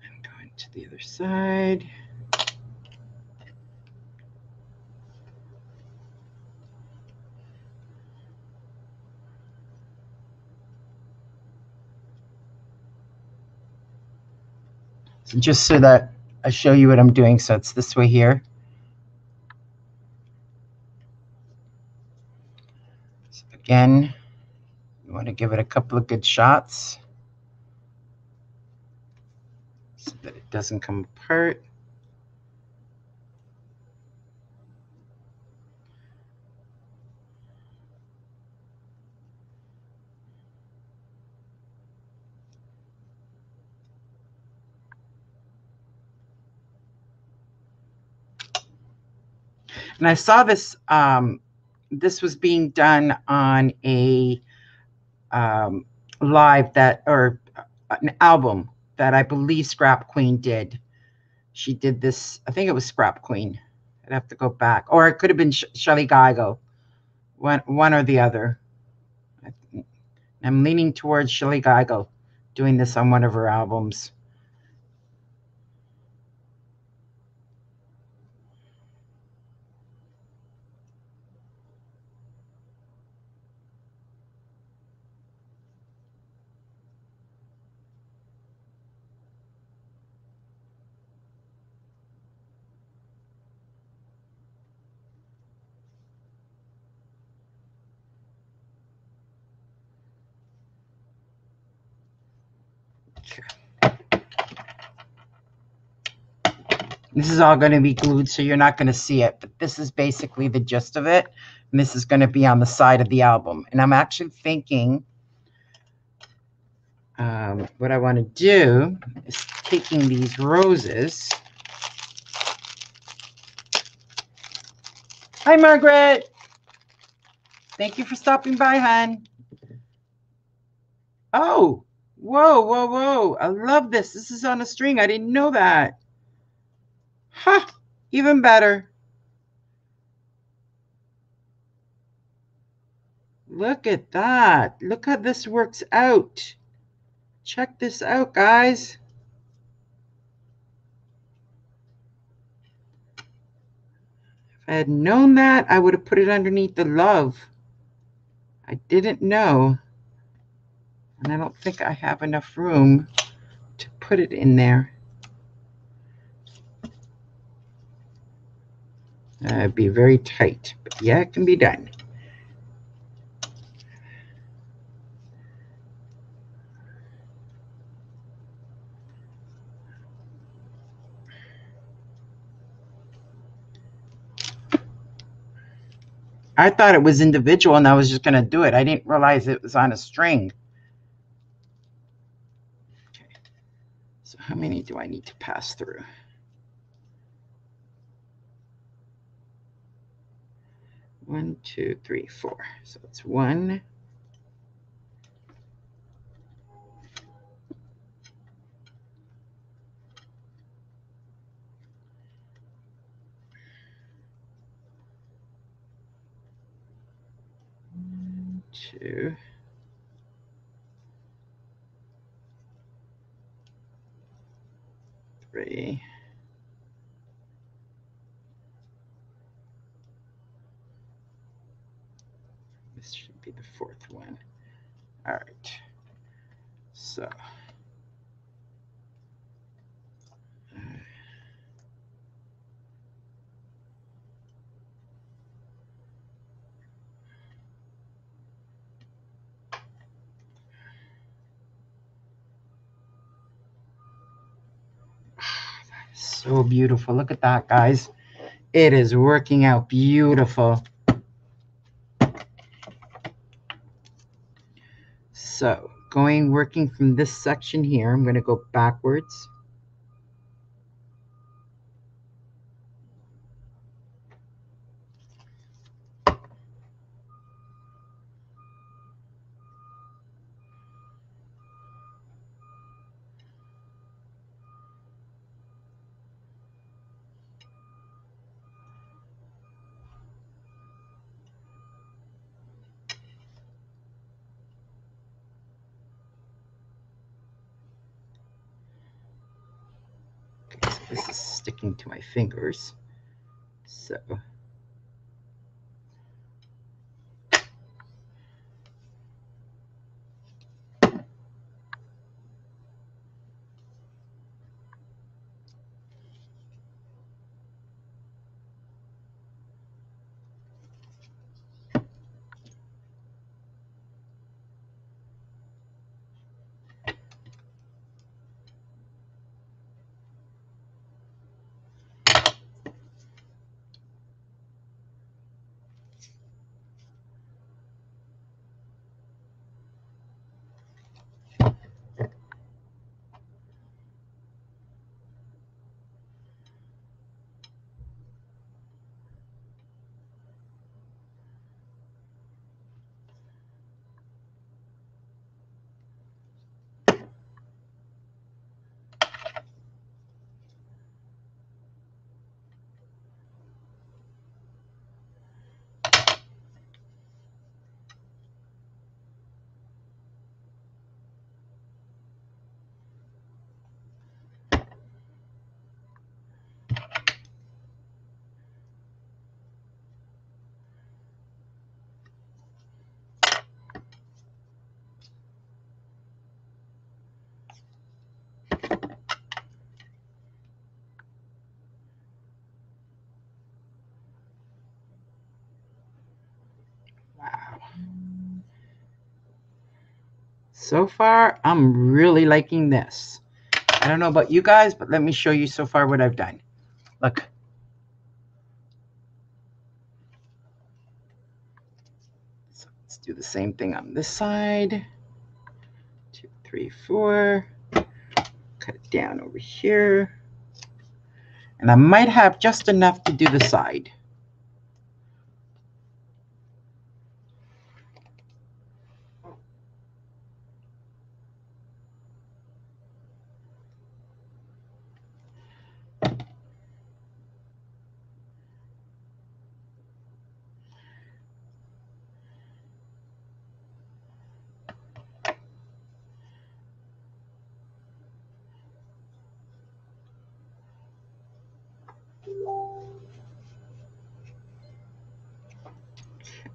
And going to the other side. So just so that I show you what I'm doing. So it's this way here. So again, you want to give it a couple of good shots so that it doesn't come apart. And I saw this um, this was being done on a um, live that or an album that I believe Scrap Queen did. She did this. I think it was Scrap Queen. I'd have to go back, or it could have been Sh- Shelly Geigo, one one or the other. I'm leaning towards Shelly Geigo doing this on one of her albums. This is all going to be glued, so you're not going to see it, but this is basically the gist of it. And this is going to be on the side of the album. And I'm actually thinking um, what I want to do is taking these roses. Hi, Margaret. Thank you for stopping by, hon. Oh, whoa, whoa, whoa. I love this. This is on a string. I didn't know that. Ha! Even better. Look at that. Look how this works out. Check this out, guys. If I had known that, I would have put it underneath the love. I didn't know. And I don't think I have enough room to put it in there. Uh, be very tight, but yeah, it can be done. I thought it was individual and I was just going to do it. I didn't realize it was on a string. Okay. So how many do I need to pass through? One, two, three, four. So it's one. Two. Three. This should be the fourth one. All right. So. So beautiful. Look at that, guys. It is working out beautiful. So going, working from this section here, I'm going to go backwards. This is sticking to my fingers. So So far, I'm really liking this. I don't know about you guys, but let me show you so far what I've done. Look. So let's do the same thing on this side. Two, three, four. Cut it down over here. And I might have just enough to do the side.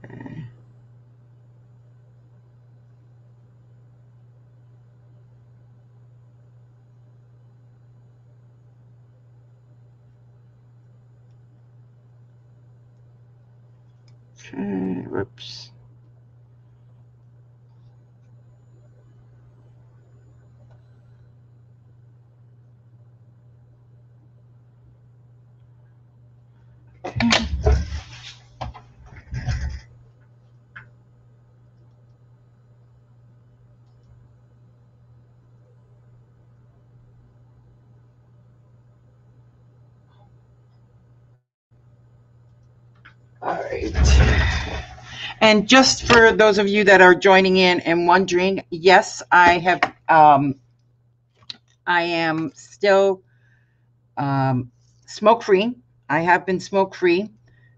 Okay. Okay, whoops. All right. And just for those of you that are joining in and wondering, yes, I have, um, I am still um, smoke free. I have been smoke free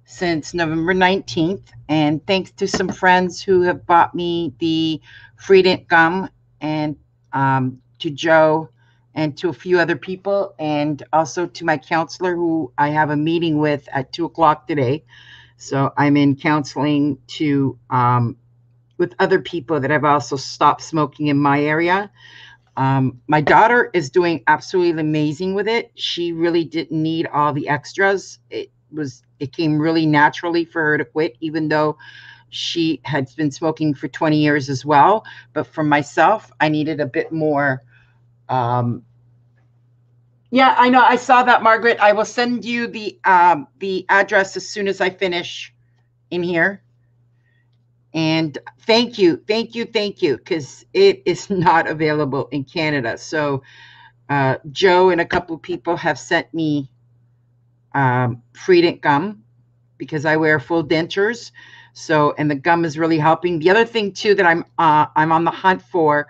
since November 19th. And thanks to some friends who have bought me the Freedent gum and um, to Joe and to a few other people, and also to my counselor who I have a meeting with at two o'clock today. So I'm in counseling to um, with other people that have also stopped smoking in my area. Um, my daughter is doing absolutely amazing with it. She really didn't need all the extras. It was it came really naturally for her to quit, even though she had been smoking for 20 years as well. But for myself, I needed a bit more um, Yeah, I know. I saw that, Margaret. I will send you the um the address as soon as I finish in here. And thank you, thank you, thank you, because it is not available in Canada. So uh, Joe and a couple people have sent me um, Freedent gum because I wear full dentures. So and the gum is really helping. The other thing too that I'm uh, I'm on the hunt for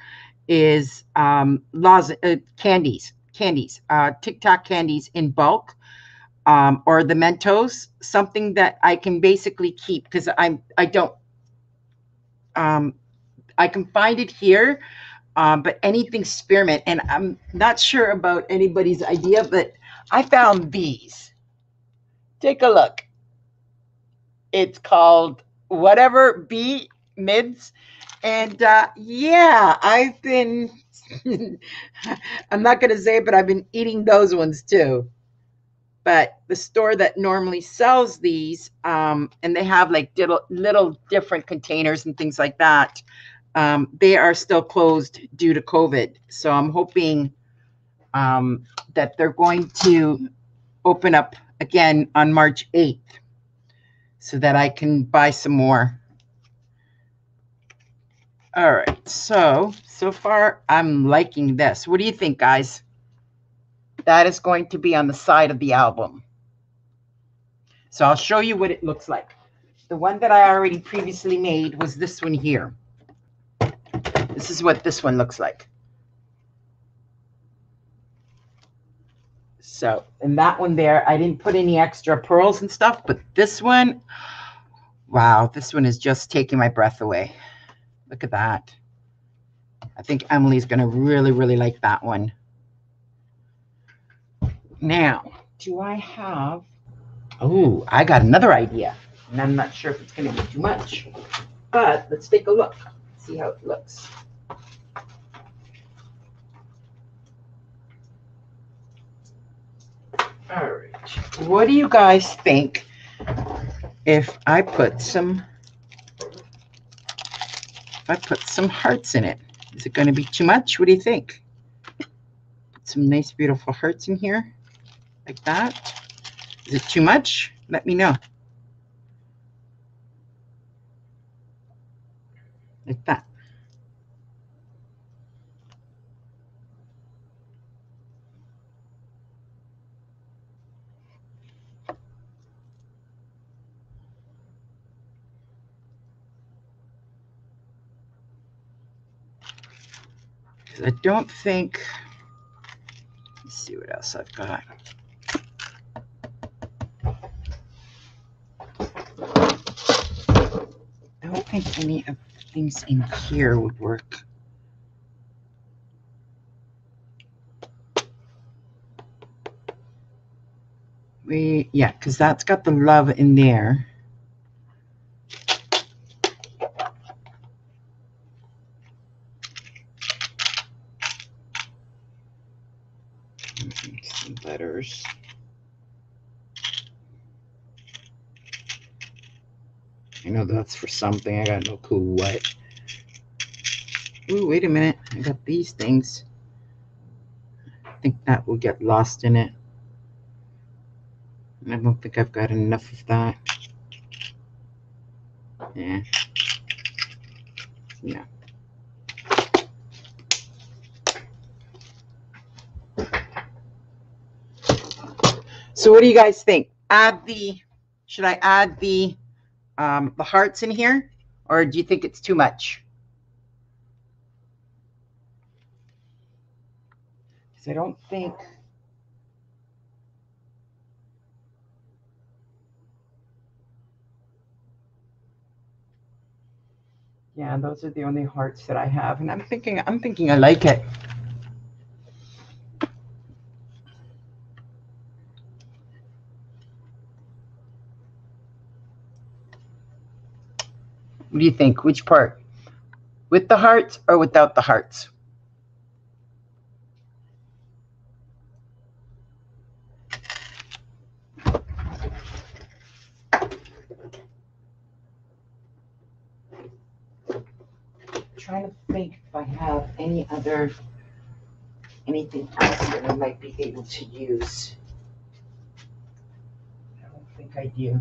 is um, laws uh, candies candies, uh, Tic Tac candies in bulk, um, or the Mentos, something that I can basically keep because I'm I don't. Um, I can find it here, um, but anything spearmint, and I'm not sure about anybody's idea, but I found these. Take a look. It's called whatever B mids, and uh, yeah, I've been I'm not going to say, it, but I've been eating those ones too. But the store that normally sells these, um, and they have like little, little different containers and things like that, um, they are still closed due to COVID. So I'm hoping um, that they're going to open up again on March 8th so that I can buy some more. All right, so so far I'm liking this. What do you think, guys? That is going to be on the side of the album. So I'll show you what it looks like. The one that I already previously made was this one here. This is what this one looks like. So, and that one there, I didn't put any extra pearls and stuff, but this one, wow, this one is just taking my breath away. Look at that. I think Emily's going to really, really like that one. Now, do I have, oh, I got another idea. And I'm not sure if it's going to be too much. But let's take a look, see how it looks. All right. What do you guys think if I put some if I put some hearts in it? Is it going to be too much? What do you think? Put some nice, beautiful hearts in here like that. Is it too much? Let me know. Like that. I don't think, let's see what else I've got. I don't think any of the things in here would work. We, yeah, because that's got the love in there. Some letters. For something. I got no clue what. Ooh, wait a minute. I got these things. I think that will get lost in it. I don't think I've got enough of that. Yeah. Yeah. So what do you guys think? Add the, should I add the, um, the hearts in here? Or do you think it's too much? Because I don't think. Yeah, those are the only hearts that I have. And I'm thinking, I'm thinking I like it. What do you think? Which part? With the hearts or without the hearts? trying to think if I have any other anything else that I might be able to use. I don't think I do.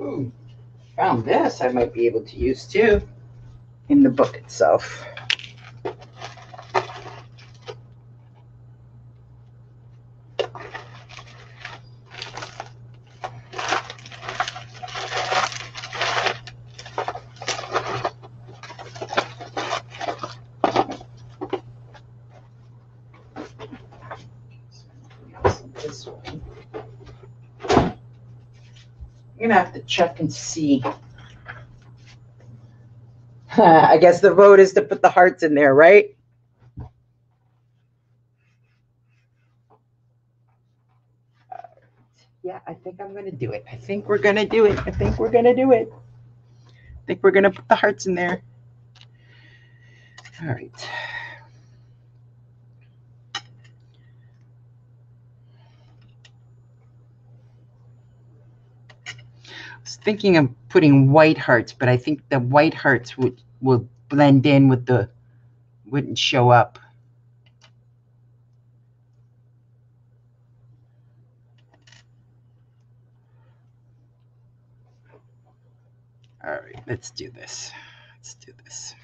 Ooh, found I might be able to use too in the book itself. I'm gonna have to check and see. I guess the vote is to put the hearts in there, right? Yeah, I think I'm gonna do it. I think we're gonna do it. I think we're gonna do it. I think we're gonna put the hearts in there. All right. I was thinking of putting white hearts, but I think the white hearts would will blend in with the wouldn't show up. All right, let's do this. Let's do this.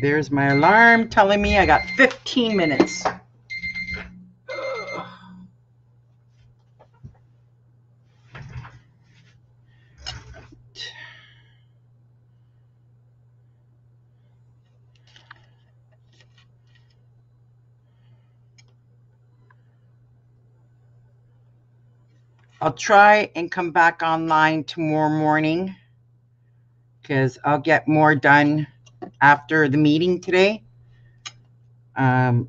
There's my alarm telling me I got 15 minutes. I'll try and come back online tomorrow morning because I'll get more done after the meeting today um,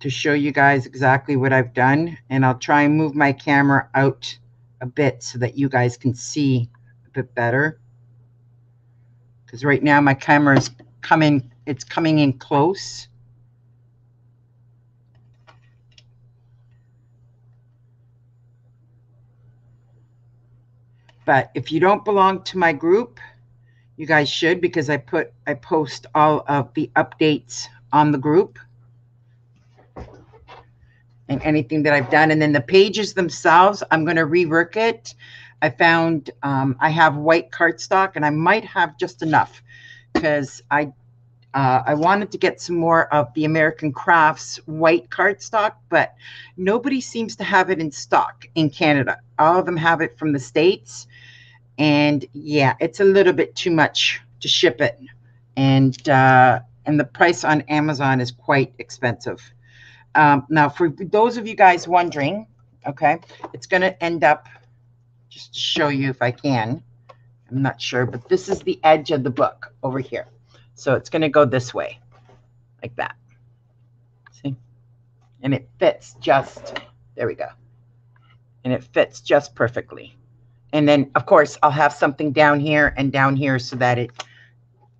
to show you guys exactly what I've done. And I'll try and move my camera out a bit so that you guys can see a bit better. Because right now my camera is coming, it's coming in close. But if you don't belong to my group, you guys should because I put I post all of the updates on the group and anything that I've done. And then the pages themselves, I'm going to rework it. I found um, I have white cardstock and I might have just enough because I uh, I wanted to get some more of the American Crafts white cardstock, but nobody seems to have it in stock in Canada. All of them have it from the States and yeah, it's a little bit too much to ship it, and uh, and the price on Amazon is quite expensive. Um, now, for those of you guys wondering, okay, it's going to end up just to show you if I can. I'm not sure, but this is the edge of the book over here, so it's going to go this way, like that. See, and it fits just. There we go, and it fits just perfectly. And then, of course, I'll have something down here and down here so that it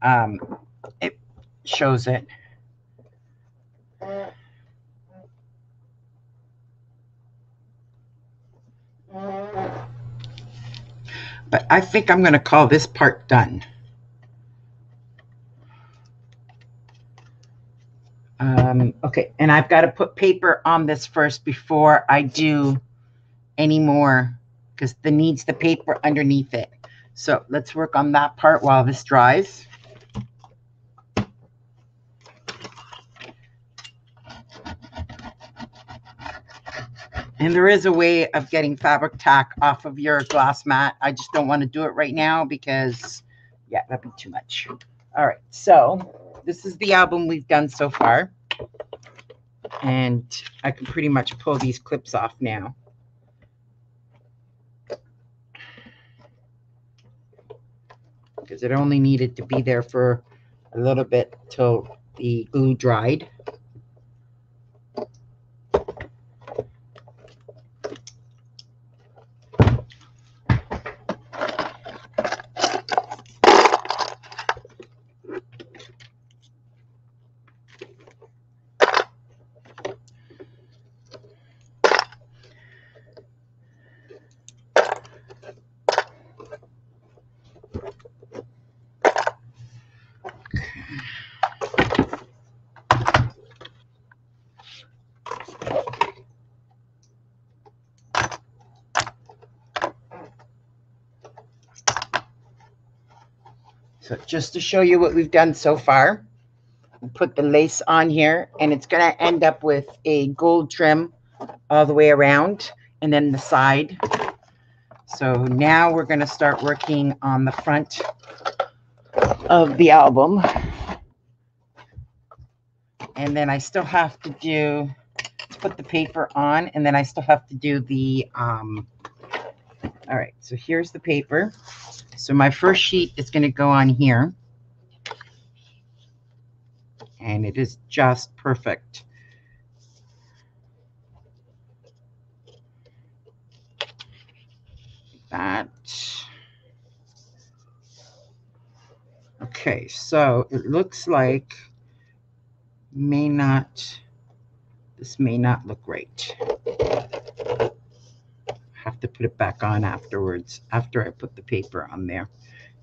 um, it shows it. But I think I'm going to call this part done. Um, okay, and I've got to put paper on this first before I do any more because the needs the paper underneath it. So let's work on that part while this dries. And there is a way of getting Fabri-Tac off of your glass mat. I just don't want to do it right now because, yeah, that'd be too much. All right, so this is the album we've done so far. And I can pretty much pull these clips off now. Because it only needed to be there for a little bit till the glue dried. Just to show you what we've done so far, put the lace on here and it's gonna end up with a gold trim all the way around and then the side. So now we're gonna start working on the front of the album. And then I still have to do, put the paper on and then I still have to do the, um, all right, so here's the paper. So my first sheet is going to go on here. And it is just perfect. That. Okay, so it looks like may not, this may not look right to put it back on afterwards, after I put the paper on there.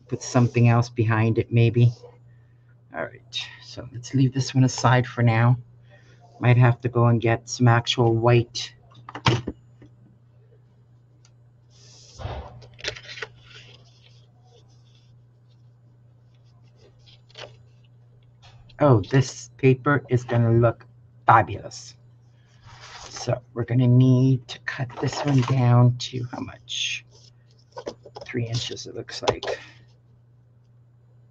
Put something else behind it, maybe. All right, so let's leave this one aside for now. Might have to go and get some actual white. Oh, this paper is gonna look fabulous. So we're going to need to cut this one down to how much? Three inches, it looks like.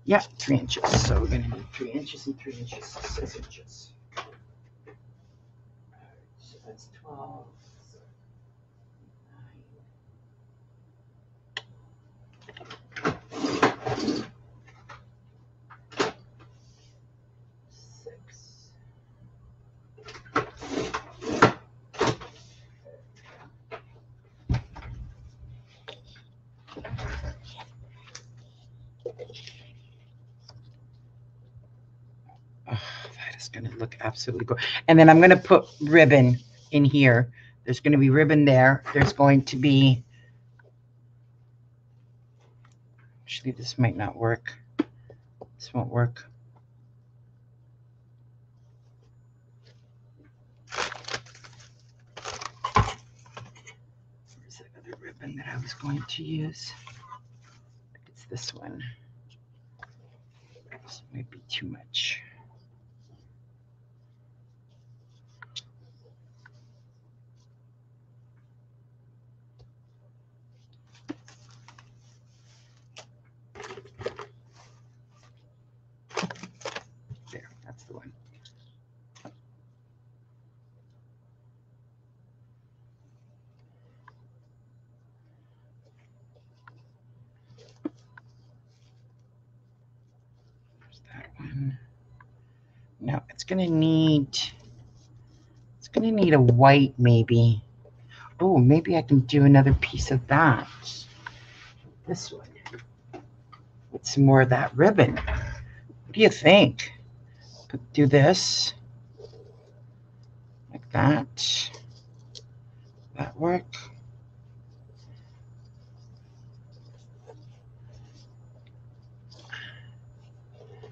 Yeah, three inches. So we're going to need three inches and three inches, six inches. So that's 12. Absolutely good. And then I'm going to put ribbon in here. There's going to be ribbon there. There's going to be. Actually, this might not work. This won't work. Where's that other ribbon that I was going to use? It's this one. This might be too much. There, that's the one. There's that one. No, it's gonna need, it's gonna need a white maybe. Oh, maybe I can do another piece of that. This one. With some more of that ribbon. What do you think? Put, do this. Like that. That work?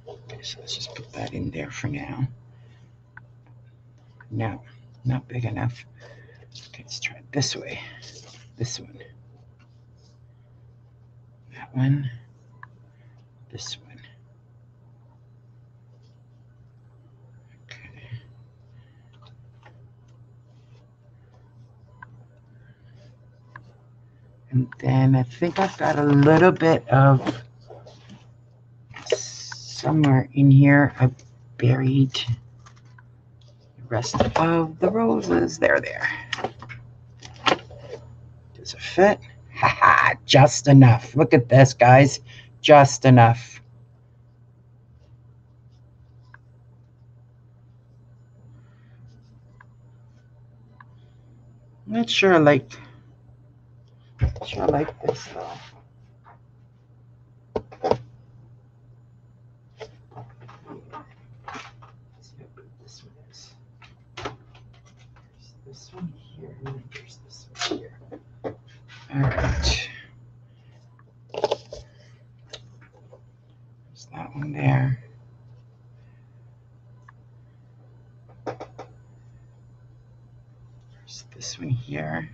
Okay, so let's just put that in there for now. No, not big enough. Okay, let's try it this way. This one. That one. This one. Okay. And then I think I've got a little bit of somewhere in here. I buried rest of the roses. There, there. Does it fit? Haha, just enough. Look at this, guys. Just enough. Not sure I like sure I like this though. Let's see how big this one is. There's this one here, and then there's this one here. All right. There's that one there. There's this one here.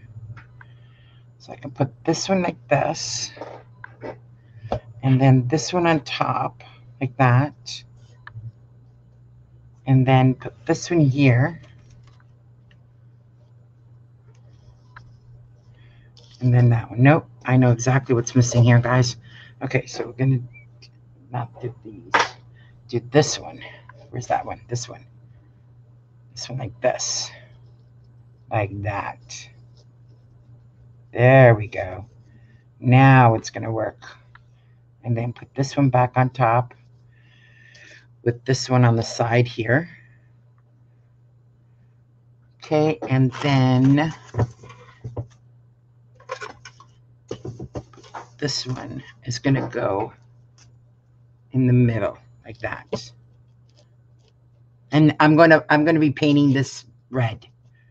So I can put this one like this. And then this one on top, like that. And then put this one here. And then that one. Nope. I know exactly what's missing here, guys. Okay, so we're gonna not do these. Do this one. Where's that one? This one. This one like this. Like that. There we go. Now it's gonna work. And then put this one back on top with this one on the side here. Okay, and then this one is going to go in the middle like that. And I'm going to I'm going to be painting this red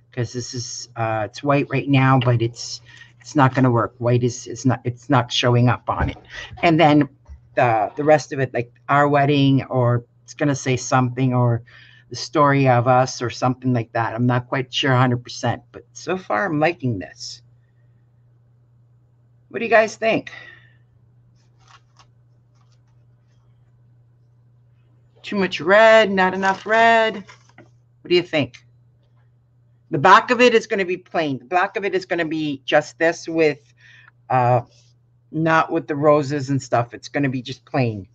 because this is uh it's white right now, but it's it's not going to work. White is it's not it's not showing up on it. And then the the rest of it like our wedding or it's going to say something or the story of us or something like that. I'm not quite sure 100%, but so far I'm liking this. What do you guys think? Too much red, not enough red. What do you think? The back of it is going to be plain. The back of it is going to be just this with, uh, not with the roses and stuff. It's going to be just plain.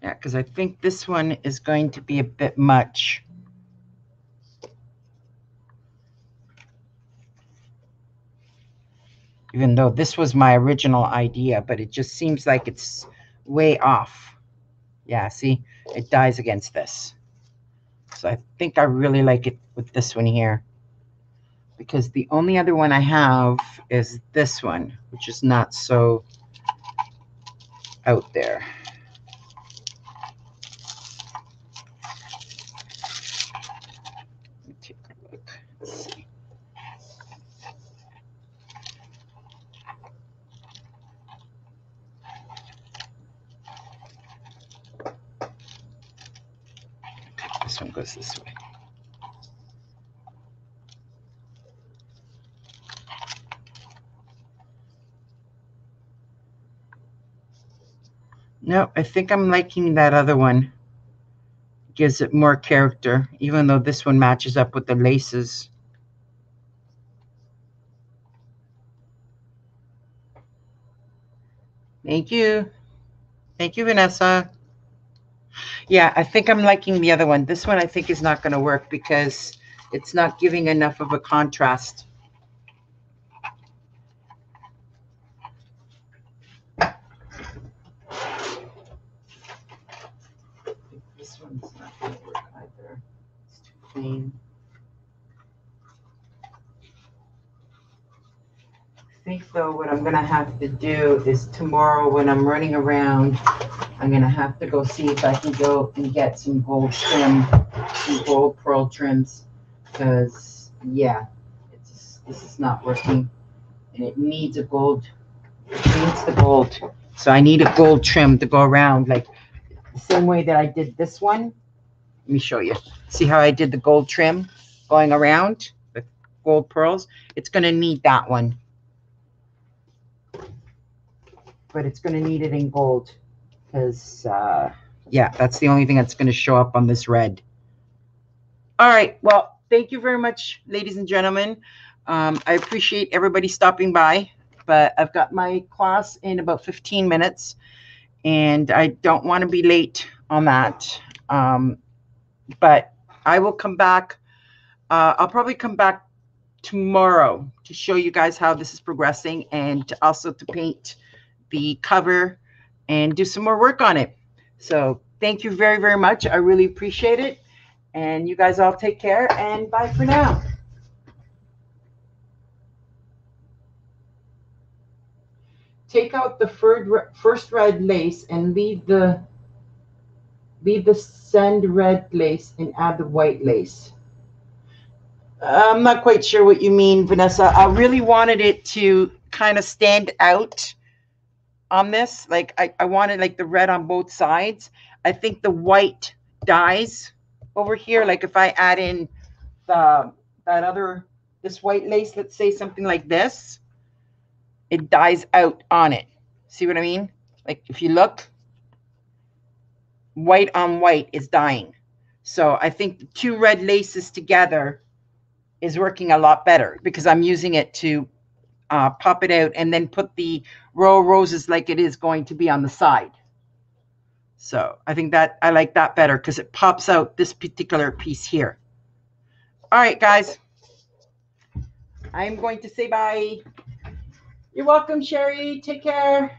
Yeah, because I think this one is going to be a bit much. Even though this was my original idea, but it just seems like it's way off. Yeah, see, it dies against this. So I think I really like it with this one here. Because the only other one I have is this one, which is not so out there. Let me take a look. Let's see. Okay, this one goes this way. No, I think I'm liking that other one. Gives it more character, even though this one matches up with the laces. Thank you. Thank you, Vanessa. Yeah, I think I'm liking the other one. This one I think is not going to work because it's not giving enough of a contrast. This one's not going to work either. It's too plain. I think though what I'm gonna have to do is tomorrow when I'm running around, I'm gonna have to go see if I can go and get some gold trim, some gold pearl trims. Cause yeah, it's this is not working and it needs a gold, it needs the gold. So I need a gold trim to go around like the same way that I did this one. Let me show you. See how I did the gold trim going around with gold pearls? It's gonna need that one. But it's gonna need it in gold because, uh, yeah, that's the only thing that's gonna show up on this red. All right, well, thank you very much, ladies and gentlemen. Um, I appreciate everybody stopping by, but I've got my class in about 15 minutes and I don't want to be late on that. Um, but I will come back. Uh, I'll probably come back tomorrow to show you guys how this is progressing and also to paint the cover and do some more work on it. So thank you very, very much. I really appreciate it. And you guys all take care and bye for now. Take out the fir- first red lace and leave the leave the sand red lace and add the white lace. I'm not quite sure what you mean, Vanessa. I really wanted it to kind of stand out on this. Like I, I wanted like the red on both sides. I think the white dies over here. Like if I add in the that other this white lace, let's say something like this, it dies out on it. See what I mean? Like if you look, white on white is dying. So I think the two red laces together is working a lot better because I'm using it to uh, pop it out and then put the row of roses like it is going to be on the side. So I think that I like that better because it pops out this particular piece here. All right, guys. I'm going to say bye. You're welcome, Sherry. Take care.